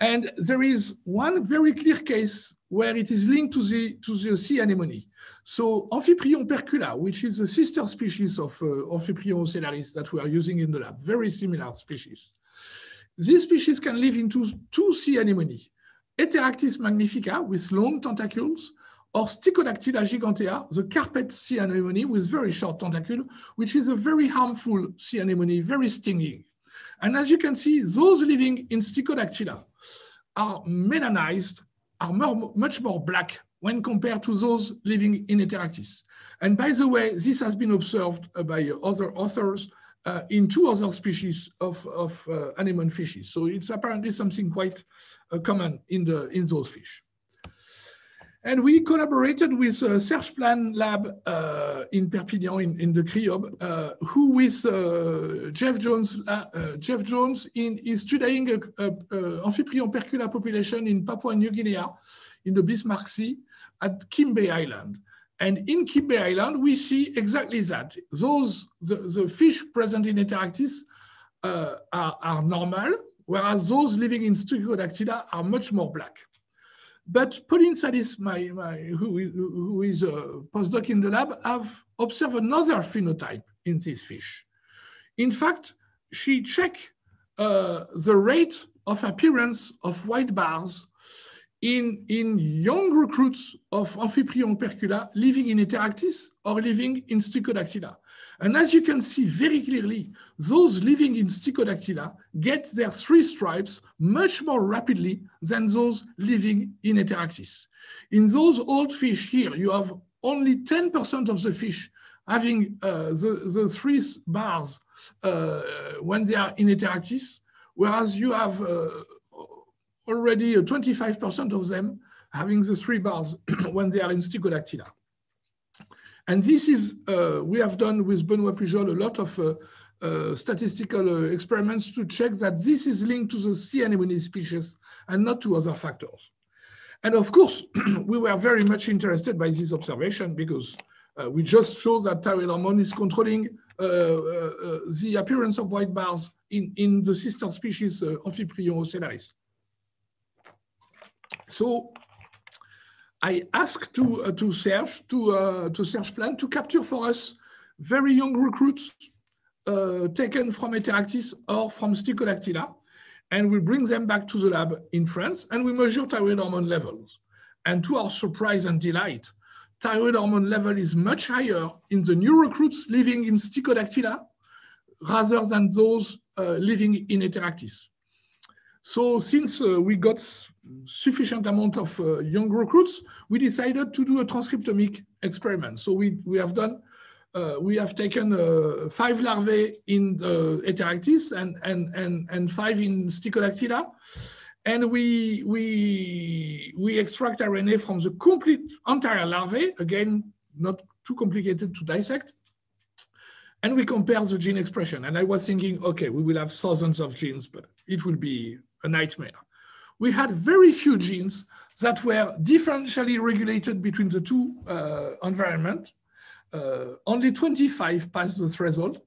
Speaker 3: And there is one very clear case where it is linked to the, to the sea anemone. So Amphiprion percula, which is a sister species of uh, Amphiprion ocellaris that we are using in the lab, very similar species. This species can live into two sea anemone. Heteractis magnifica with long tentacles, or Stichodactyla gigantea, the carpet sea anemone with very short tentacle, which is a very harmful sea anemone, very stinging. And as you can see, those living in Stichodactyla are melanized, are more, much more black when compared to those living in Heteractis. And by the way, this has been observed by other authors uh, in two other species of, of uh, anemone fishes. So it's apparently something quite uh, common in, the, in those fish. And we collaborated with uh, Serge Planes Lab uh, in Perpignan in, in the CRIOBE, uh, who with uh, Jeff Jones, uh, uh, Jeff Jones in, is studying Amphiprion percula population in Papua New Guinea in the Bismarck Sea at Kimbe Island. And in Kimbe Island, we see exactly that. Those, the, the fish present in Heteractis are, are, normal, whereas those living in Stichodactyla are much more black. But Pauline Salis, my, my, who, who is a postdoc in the lab, have observed another phenotype in this fish. In fact, she checked uh, the rate of appearance of white bars in, in young recruits of Amphiprion percula living in Heteractis or living in Stichodactyla. And as you can see very clearly, those living in Stichodactyla get their three stripes much more rapidly than those living in Heteractis. In those old fish here, you have only 10% of the fish having uh, the, the three bars uh, when they are in Heteractis, whereas you have uh, already 25% of them having the three bars when they are in Stichodactyla. And this is, uh, we have done with Benoit Pujol a lot of uh, uh, statistical uh, experiments to check that this is linked to the sea anemone species and not to other factors. And of course, we were very much interested by this observation because uh, we just show that thyroid hormone is controlling uh, the appearance of white bars in, in the sister species Amphiprion ocellaris. So I asked to, uh, to Serge, to, uh, to Serge Planes to capture for us very young recruits uh, taken from Heteractis or from Stichodactyla, and we bring them back to the lab in France, and we measure thyroid hormone levels. And to our surprise and delight, thyroid hormone level is much higher in the new recruits living in Stichodactyla rather than those uh, living in Heteractis. So since uh, we got sufficient amount of uh, young recruits, we decided to do a transcriptomic experiment. So we, we have done, uh, we have taken uh, five larvae in the Heteractis and, and, and, and five in Stichodactyla. And we, we, we extract RNA from the complete entire larvae, again, not too complicated to dissect. And we compare the gene expression. And I was thinking, okay, we will have thousands of genes, but it will be a nightmare. We had very few genes that were differentially regulated between the two uh, environments. Uh, only 25 passed the threshold.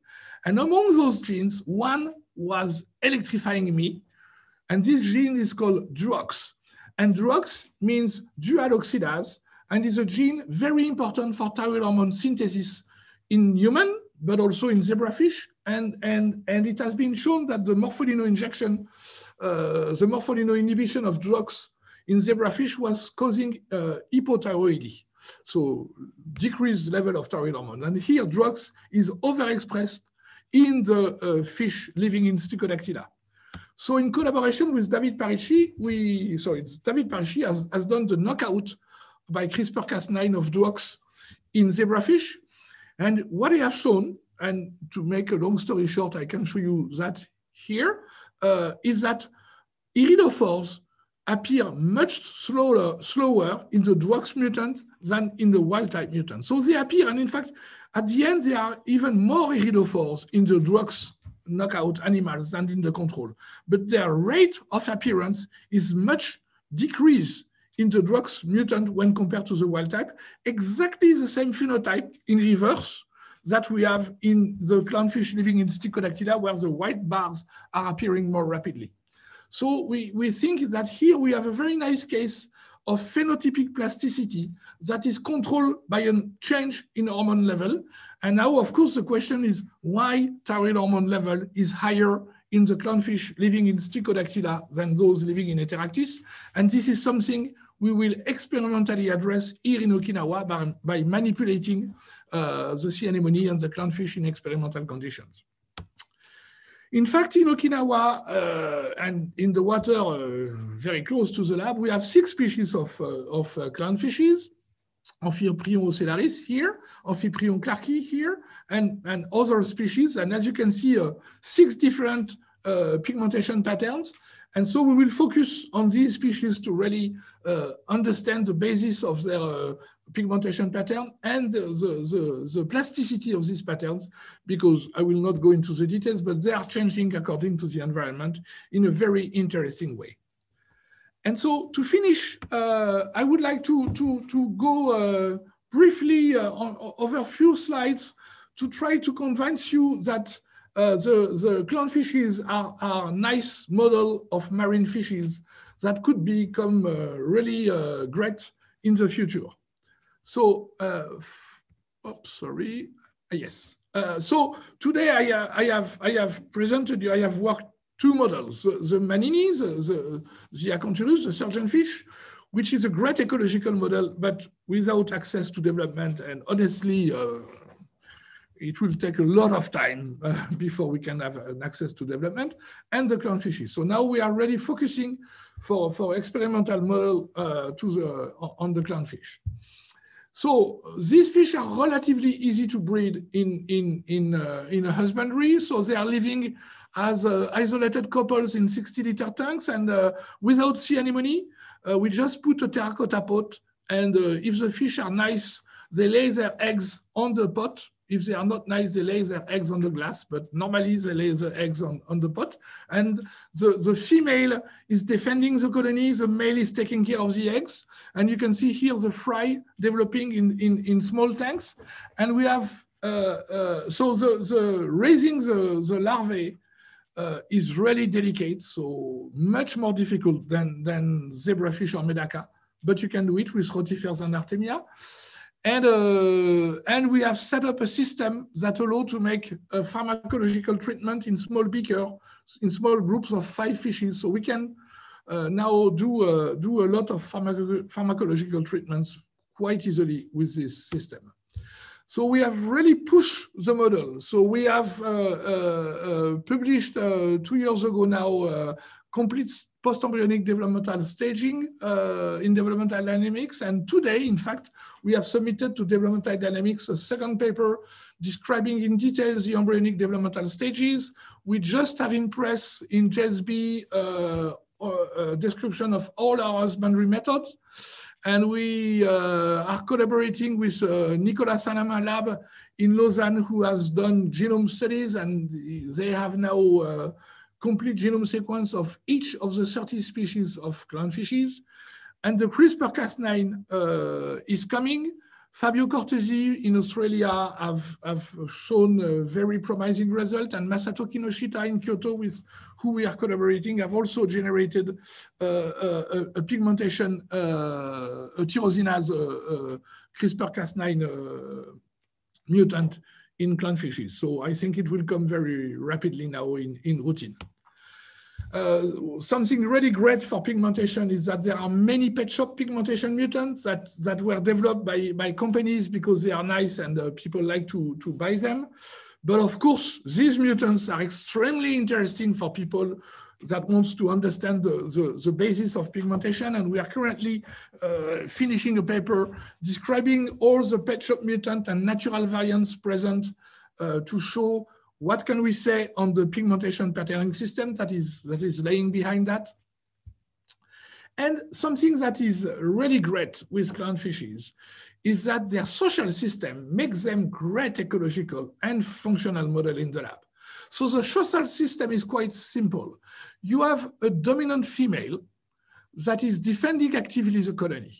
Speaker 3: And among those genes, one was electrifying me. And this gene is called DUOX. And DUOX means dual oxidase and is a gene very important for thyroid hormone synthesis in human, but also in zebrafish. And, and, and it has been shown that the morpholino injection uh, the morpholino inhibition of DUOX in zebrafish was causing uh, hypothyroidy. So decreased level of thyroid hormone. And here DUOX is overexpressed in the uh, fish living in Stichodactyla. So in collaboration with David Parichy, we, sorry, David Parichy has, has done the knockout by CRISPR-Cas9 of DUOX in zebrafish. And what I have shown, and to make a long story short, I can show you that here, uh, is that iridophores appear much slower, slower in the DUOX mutant than in the wild type mutant. So they appear, and in fact, at the end, there are even more iridophores in the DUOX knockout animals than in the control. But their rate of appearance is much decreased in the DUOX mutant when compared to the wild type, exactly the same phenotype in reverse that we have in the clownfish living in Stichodactyla, where the white bars are appearing more rapidly. So we, we think that here we have a very nice case of phenotypic plasticity that is controlled by a change in hormone level. And now, of course, the question is why thyroid hormone level is higher in the clownfish living in Stichodactyla than those living in Heteractis. And this is something we will experimentally address here in Okinawa by, by manipulating the sea anemone and the clownfish in experimental conditions. In fact, in Okinawa uh, and in the water uh, very close to the lab, we have six species of, uh, of uh, clownfishes, Amphiprion ocellaris here, Amphiprion clarkii here, and, and other species. And as you can see, uh, six different pigmentation patterns. And so we will focus on these species to really uh, understand the basis of their uh, pigmentation pattern and the, the, the, plasticity of these patterns, because I will not go into the details, but they are changing according to the environment in a very interesting way. And so to finish, uh, I would like to, to, to go uh, briefly uh, on, over a few slides to try to convince you that uh, the, the clownfishes are, are a nice model of marine fishes that could become uh, really uh, great in the future. So, uh, oops, sorry, uh, yes. Uh, so today I, I, have, I have presented you, I have worked two models, the, the Manini, the, the, the Acanthurus, the surgeonfish, which is a great ecological model, but without access to development. And honestly, uh, it will take a lot of time uh, before we can have an access to development and the clownfishes. So now we are really focusing for, for experimental model uh, to the, on the clownfish. So these fish are relatively easy to breed in, in, in, uh, in a husbandry. So they are living as uh, isolated couples in 60 liter tanks and uh, without sea anemone. Uh, we just put a terracotta pot and uh, if the fish are nice, they lay their eggs on the pot if they are not nice, they lay their eggs on the glass, but normally they lay the eggs on, on the pot. And the, the female is defending the colony, the male is taking care of the eggs. And you can see here the fry developing in, in, in small tanks. And we have, uh, uh, so the, the raising the, the larvae uh, is really delicate, so much more difficult than, than zebrafish or medaka, but you can do it with rotifers and artemia. And, uh, and we have set up a system that allow to make a pharmacological treatment in small beaker, in small groups of five fishes. So we can uh, now do, uh, do a lot of pharmaco pharmacological treatments quite easily with this system. So we have really pushed the model. So we have uh, uh, uh published two years ago now complete post-embryonic developmental staging uh, in developmental dynamics. And today, in fact, we have submitted to developmental dynamics a second paper describing in detail the embryonic developmental stages. We just have in press in JSB uh, a description of all our husbandry methods. And we uh, are collaborating with uh, Nicolas Salamin lab in Lausanne, who has done genome studies, and they have now uh, complete genome sequence of each of the 30 species of clownfishes. And the CRISPR-Cas9 uh, is coming. Fabio Cortesi in Australia have, have shown a very promising result, and Masato Kinoshita in Kyoto, with who we are collaborating, have also generated uh, a, a, pigmentation, uh, a tyrosinase uh, uh CRISPR-Cas9 uh, mutant in clownfishes. So I think it will come very rapidly now in, in routine. Uh, something really great for pigmentation is that there are many pet shop pigmentation mutants that, that were developed by, by companies because they are nice and uh, people like to, to buy them. But of course, these mutants are extremely interesting for people that wants to understand the, the, the, basis of pigmentation. And we are currently uh, finishing a paper describing all the pet shop mutant and natural variants present uh, to show what can we say on the pigmentation patterning system that is, that is laying behind that? And something that is really great with clownfishes is that their social system makes them great ecological and functional model in the lab. So the social system is quite simple. You have a dominant female that is defending actively the colony.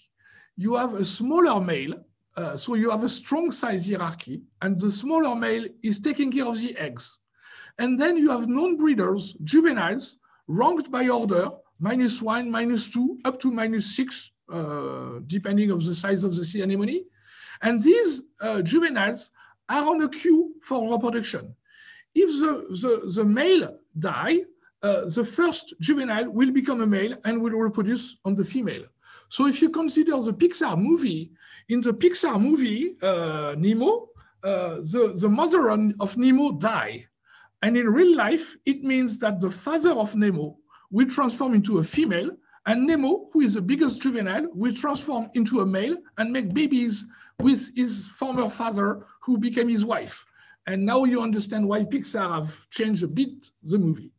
Speaker 3: You have a smaller male uh, so you have a strong size hierarchy, and the smaller male is taking care of the eggs. And then you have non-breeders, juveniles, ranked by order, minus one, minus two, up to minus six, uh, depending of the size of the sea anemone. And these uh, juveniles are on a queue for reproduction. If the, the, the male die, uh, the first juvenile will become a male and will reproduce on the female. So if you consider the Pixar movie, in the Pixar movie, uh, Nemo, uh, the, the mother of Nemo die. And in real life, it means that the father of Nemo will transform into a female and Nemo, who is the biggest juvenile, will transform into a male and make babies with his former father who became his wife. And now you understand why Pixar have changed a bit the movie.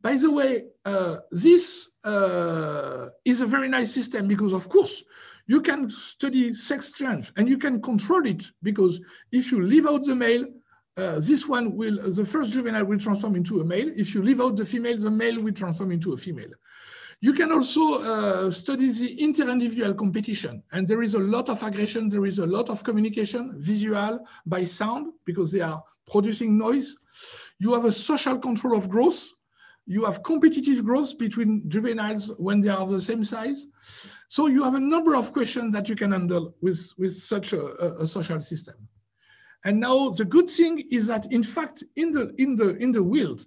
Speaker 3: By the way, uh, this uh, is a very nice system because, of course, you can study sex strength and you can control it because if you leave out the male, uh, this one will, the first juvenile will transform into a male. If you leave out the female, the male will transform into a female. You can also uh, study the inter-individual competition. And there is a lot of aggression, there is a lot of communication, visual, by sound, because they are producing noise. You have a social control of growth you have competitive growth between juveniles when they are of the same size. So you have a number of questions that you can handle with, with such a, a, social system. And now the good thing is that in fact, in the, in the, in the wild,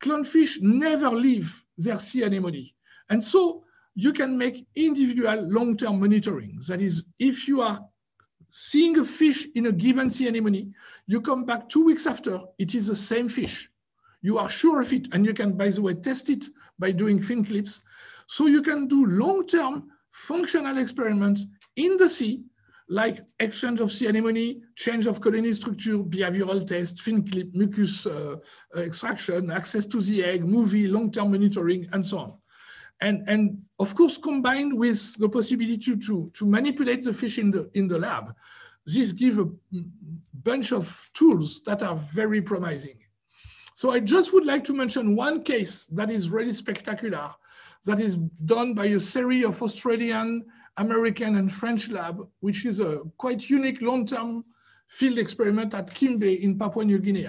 Speaker 3: clownfish never leave their sea anemone. And so you can make individual long-term monitoring. That is, if you are seeing a fish in a given sea anemone, you come back two weeks after, it is the same fish you are sure of it. And you can, by the way, test it by doing fin clips. So you can do long-term functional experiments in the sea, like exchange of sea anemone, change of colony structure, behavioral test, fin clip, mucus uh, extraction, access to the egg, movie, long-term monitoring, and so on. And, and of course, combined with the possibility to, to manipulate the fish in the, in the lab, this gives a bunch of tools that are very promising. So I just would like to mention one case that is really spectacular, that is done by a series of Australian, American, and French lab, which is a quite unique long-term field experiment at Kimbe in Papua New Guinea.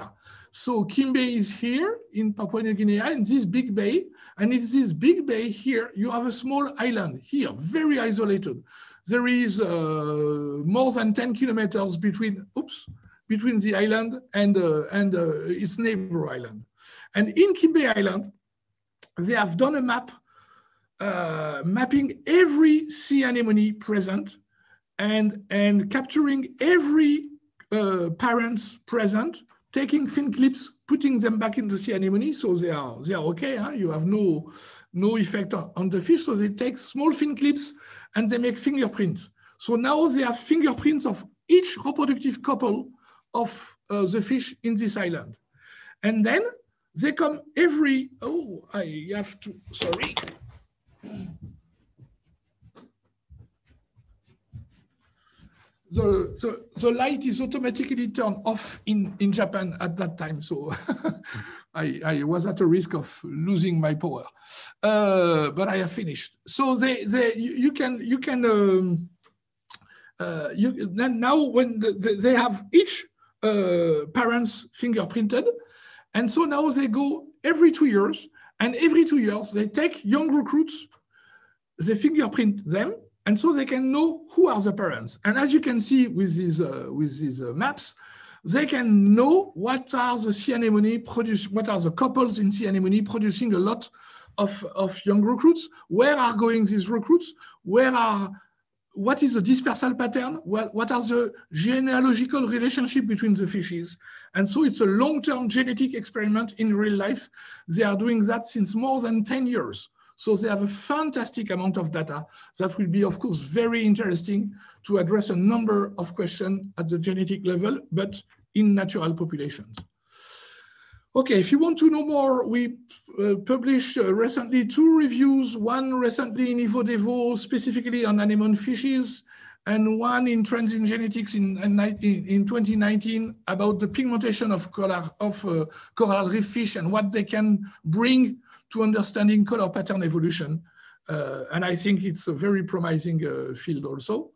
Speaker 3: So Kimbe is here in Papua New Guinea in this big bay. And in this big bay here, you have a small island here, very isolated. There is uh, more than 10 kilometers between, oops, between the island and, uh, and uh, its neighbor island. And in Kimbe Island, they have done a map uh, mapping every sea anemone present and, and capturing every uh, parents present taking fin clips, putting them back in the sea anemone, so they are they are okay. Huh? You have no no effect on, on, the fish. So they take small fin clips and they make fingerprints. So now they have fingerprints of each reproductive couple of uh, the fish in this island. And then they come every, oh, I have to, sorry. the, the, the light is automatically turned off in, in Japan at that time. So I, I was at a risk of losing my power, uh, but I have finished. So they, they, you, can, you can, um, uh, you, then now when the, they have each uh, parents fingerprinted, and so now they go every two years, and every two years they take young recruits, they fingerprint them, and so they can know who are the parents. And as you can see with these, uh, with these uh, maps, they can know what are the sea anemone produce, what are the couples in sea anemone producing a lot of, of young recruits, where are going these recruits, where are, what is the dispersal pattern, what, what are the genealogical relationship between the fishes. And so it's a long-term genetic experiment in real life. They are doing that since more than 10 years. So they have a fantastic amount of data that will be, of course, very interesting to address a number of questions at the genetic level, but in natural populations. Okay, if you want to know more, we uh, published uh, recently two reviews, one recently in EvoDevo, specifically on anemone fishes, and one in Trends in Genetics in, in, in 2019 about the pigmentation of, coral, of uh, coral reef fish and what they can bring to understanding color pattern evolution. Uh, and I think it's a very promising uh, field also.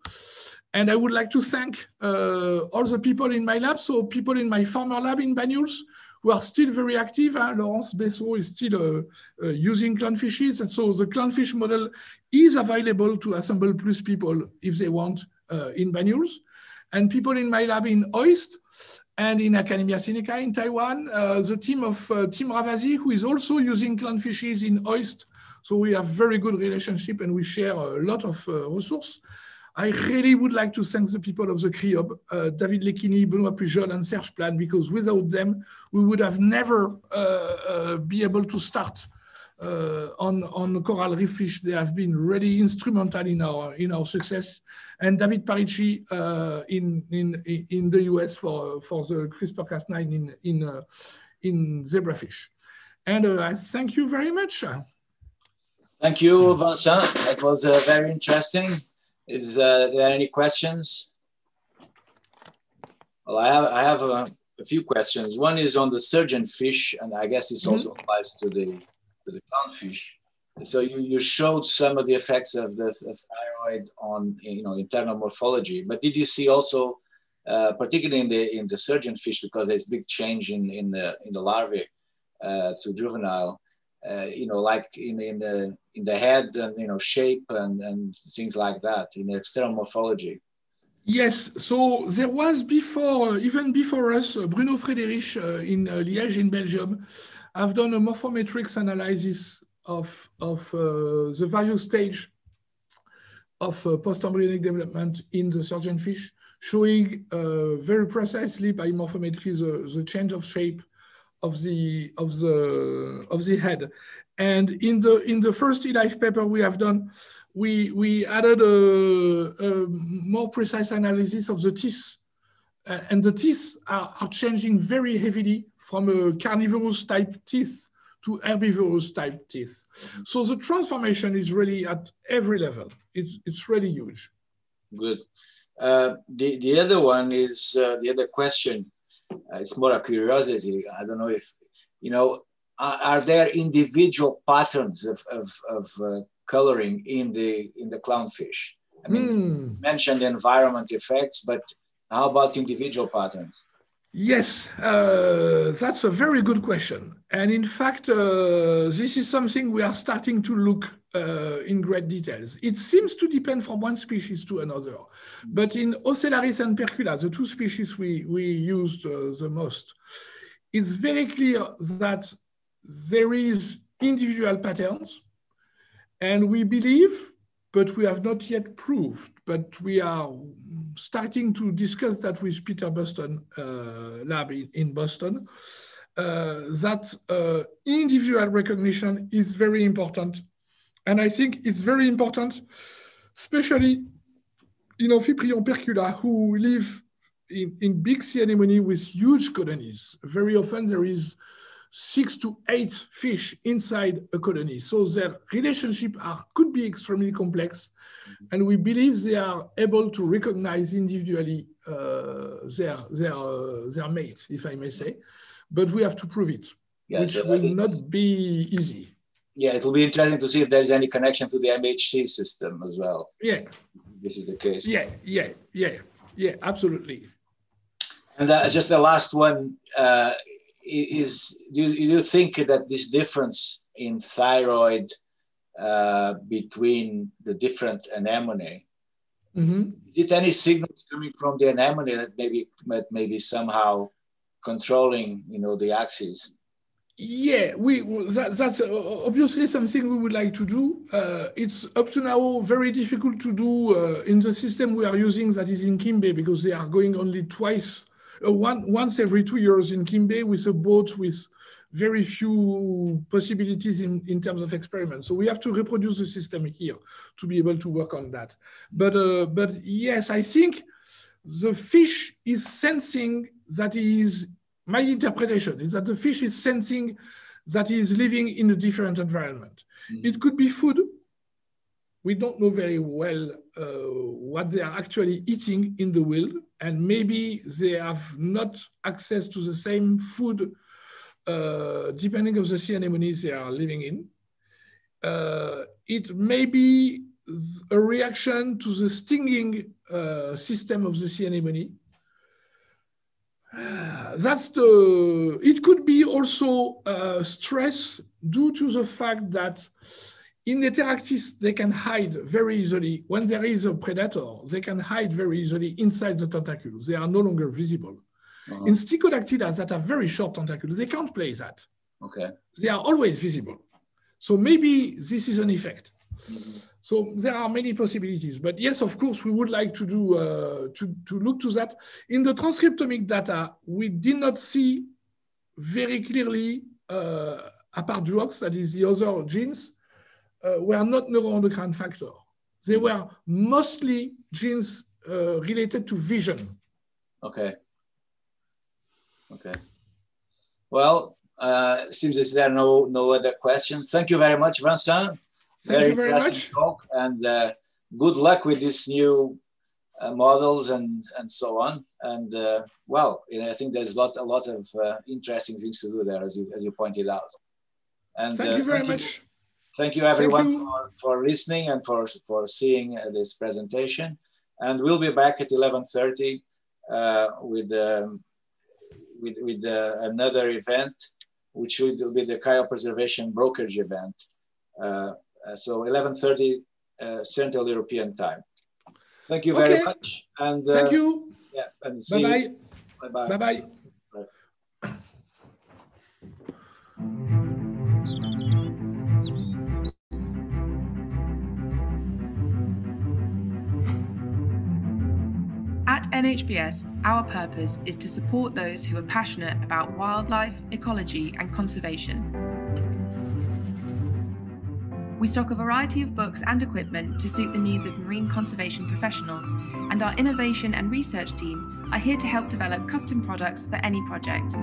Speaker 3: And I would like to thank uh, all the people in my lab, so people in my former lab in Banyuls, who are still very active. Huh? Laurence Besseau is still uh, uh, using clownfishes. And so the clownfish model is available to Assemble Plus people if they want uh, in Banyuls. And people in my lab in OIST and in Academia Sinica in Taiwan, the team of Tim Ravasi, who is also using clownfishes in OIST. So we have very good relationship and we share a lot of resources. I really would like to thank the people of the CRIOBE, uh, David Lecchini, Benoit Pujol, and Serge Planes, because without them, we would have never uh, uh, be able to start uh, on, on coral reef fish. They have been really instrumental in our, in our success. And David Parichy uh, in, in, in the US for, for the CRISPR-Cas9 in, in, uh, in zebrafish. And I thank you very much.
Speaker 2: Thank you, Vincent. That was very interesting. Is uh, there any questions? Well, I have, I have a, a, few questions. One is on the surgeon fish, and I guess this mm -hmm. also applies to the to the clownfish. So you, you showed some of the effects of this thyroid on you know internal morphology, but did you see also, uh, particularly in the in the surgeon fish, because there's big change in in the in the larvae uh, to juvenile, uh, you know, like in in the in the head and you know shape and and things like that in external morphology.
Speaker 3: Yes, so there was before, even before us, uh, Bruno Frédérich uh, in uh, Liège in Belgium I've done a morphometrics analysis of, of uh, the various stage of uh, post-embryonic development in the surgeon fish, showing uh, very precisely by morphometry the, the change of shape of the of the of the head. And in the in the first eLife paper we have done, we we added a, a more precise analysis of the teeth, uh, and the teeth are, are changing very heavily from a carnivorous type teeth to herbivorous type teeth. So the transformation is really at every level. It's, it's really huge.
Speaker 2: Good. Uh, the, the other one is uh, the other question. Uh, it's more a curiosity. I don't know if, you know, are, are there individual patterns of, of, of uh, coloring in the in the clownfish? I mean, mm. mentioned environment effects, but How about individual patterns?
Speaker 3: Yes, uh, that's a very good question. And in fact, uh, this is something we are starting to look uh, in great details. It seems to depend from one species to another. But in Ocellaris and Percula, the two species we, we used uh, the most, it's very clear that there is individual patterns. And we believe, but we have not yet proved, but we are starting to discuss that with Peter Buston uh, lab in, in Boston, uh, that uh, individual recognition is very important. And I think it's very important, especially in Amphiprion percula, who live in, in big sea anemone with huge colonies. Very often there is six to eight fish inside a colony. So their relationship are, could be extremely complex. Mm-hmm. And we believe they are able to recognize individually uh, their, their, uh, their mate, if I may say. But we have to prove it, yeah, which so will not be easy.
Speaker 2: Yeah, it will be interesting to see if there's any connection to the MHC system as well.
Speaker 3: Yeah.
Speaker 2: This is the case.
Speaker 3: Yeah, yeah, yeah, yeah, absolutely.
Speaker 2: And uh, just the last one, uh, is do you, do you think that this difference in thyroid uh, between the different anemone mm-hmm. is it any signals coming from the anemone that maybe that maybe somehow controlling you know the axis
Speaker 3: yeah we that, that's obviously something we would like to do uh, it's up to now very difficult to do uh, in the system we are using that is in kimbe because they are going only twice uh, one, once every two years in Kimbe with a boat with very few possibilities in, in terms of experiments. So we have to reproduce the system here to be able to work on that. But, uh, but yes, I think the fish is sensing that is, my interpretation is that the fish is sensing that he is living in a different environment. Mm. It could be food. We don't know very well uh, what they are actually eating in the wild and maybe they have not access to the same food uh, depending on the sea anemones they are living in. Uh, it may be a reaction to the stinging uh, system of the sea anemone. That's the, it could be also uh, stress due to the fact that in Heteractis, they can hide very easily. When there is a predator, they can hide very easily inside the tentacles. They are no longer visible. Uh-huh. In Stichodactyla that have very short tentacles, they can't play that.
Speaker 2: Okay.
Speaker 3: They are always visible. So maybe this is an effect. Mm-hmm. So there are many possibilities. But yes, of course, we would like to do uh, to, to look to that. In the transcriptomic data, we did not see very clearly, uh, apart DUOX, that is the other genes, uh, were not neuroendocrine factor. They hmm. were mostly genes uh, related to vision.
Speaker 2: Okay. Okay. Well, uh, seems as there are no, no other questions. Thank you very much, Vincent.
Speaker 3: Thank very, very interesting
Speaker 2: much. talk and uh, good luck with these new uh, models and, and so on. And uh, well, I think there's a lot, a lot of uh, interesting things to do there, as you, as you pointed out.
Speaker 3: And thank you very thank much. You.
Speaker 2: Thank you everyone Thank you. For, for listening and for, for seeing uh, this presentation. And we'll be back at 11.30 uh, with, um, with, with uh, another event, which will be the cryopreservation brokerage event. Uh, uh so 11.30 uh, Central European time. Thank you very okay. much.
Speaker 3: And Thank you.
Speaker 2: Yeah, and see
Speaker 3: Bye-bye.
Speaker 2: Bye-bye.
Speaker 3: Bye-bye.
Speaker 4: At NHBS, our purpose is to support those who are passionate about wildlife, ecology, and conservation. We stock a variety of books and equipment to suit the needs of marine conservation professionals, and our innovation and research team are here to help develop custom products for any project.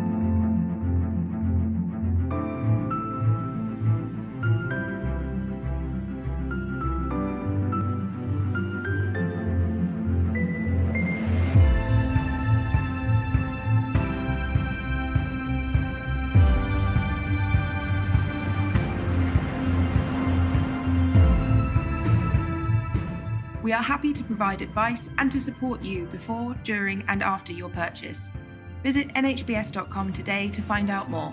Speaker 4: Are happy to provide advice and to support you before, during, and after your purchase. Visit nhbs.com today to find out more.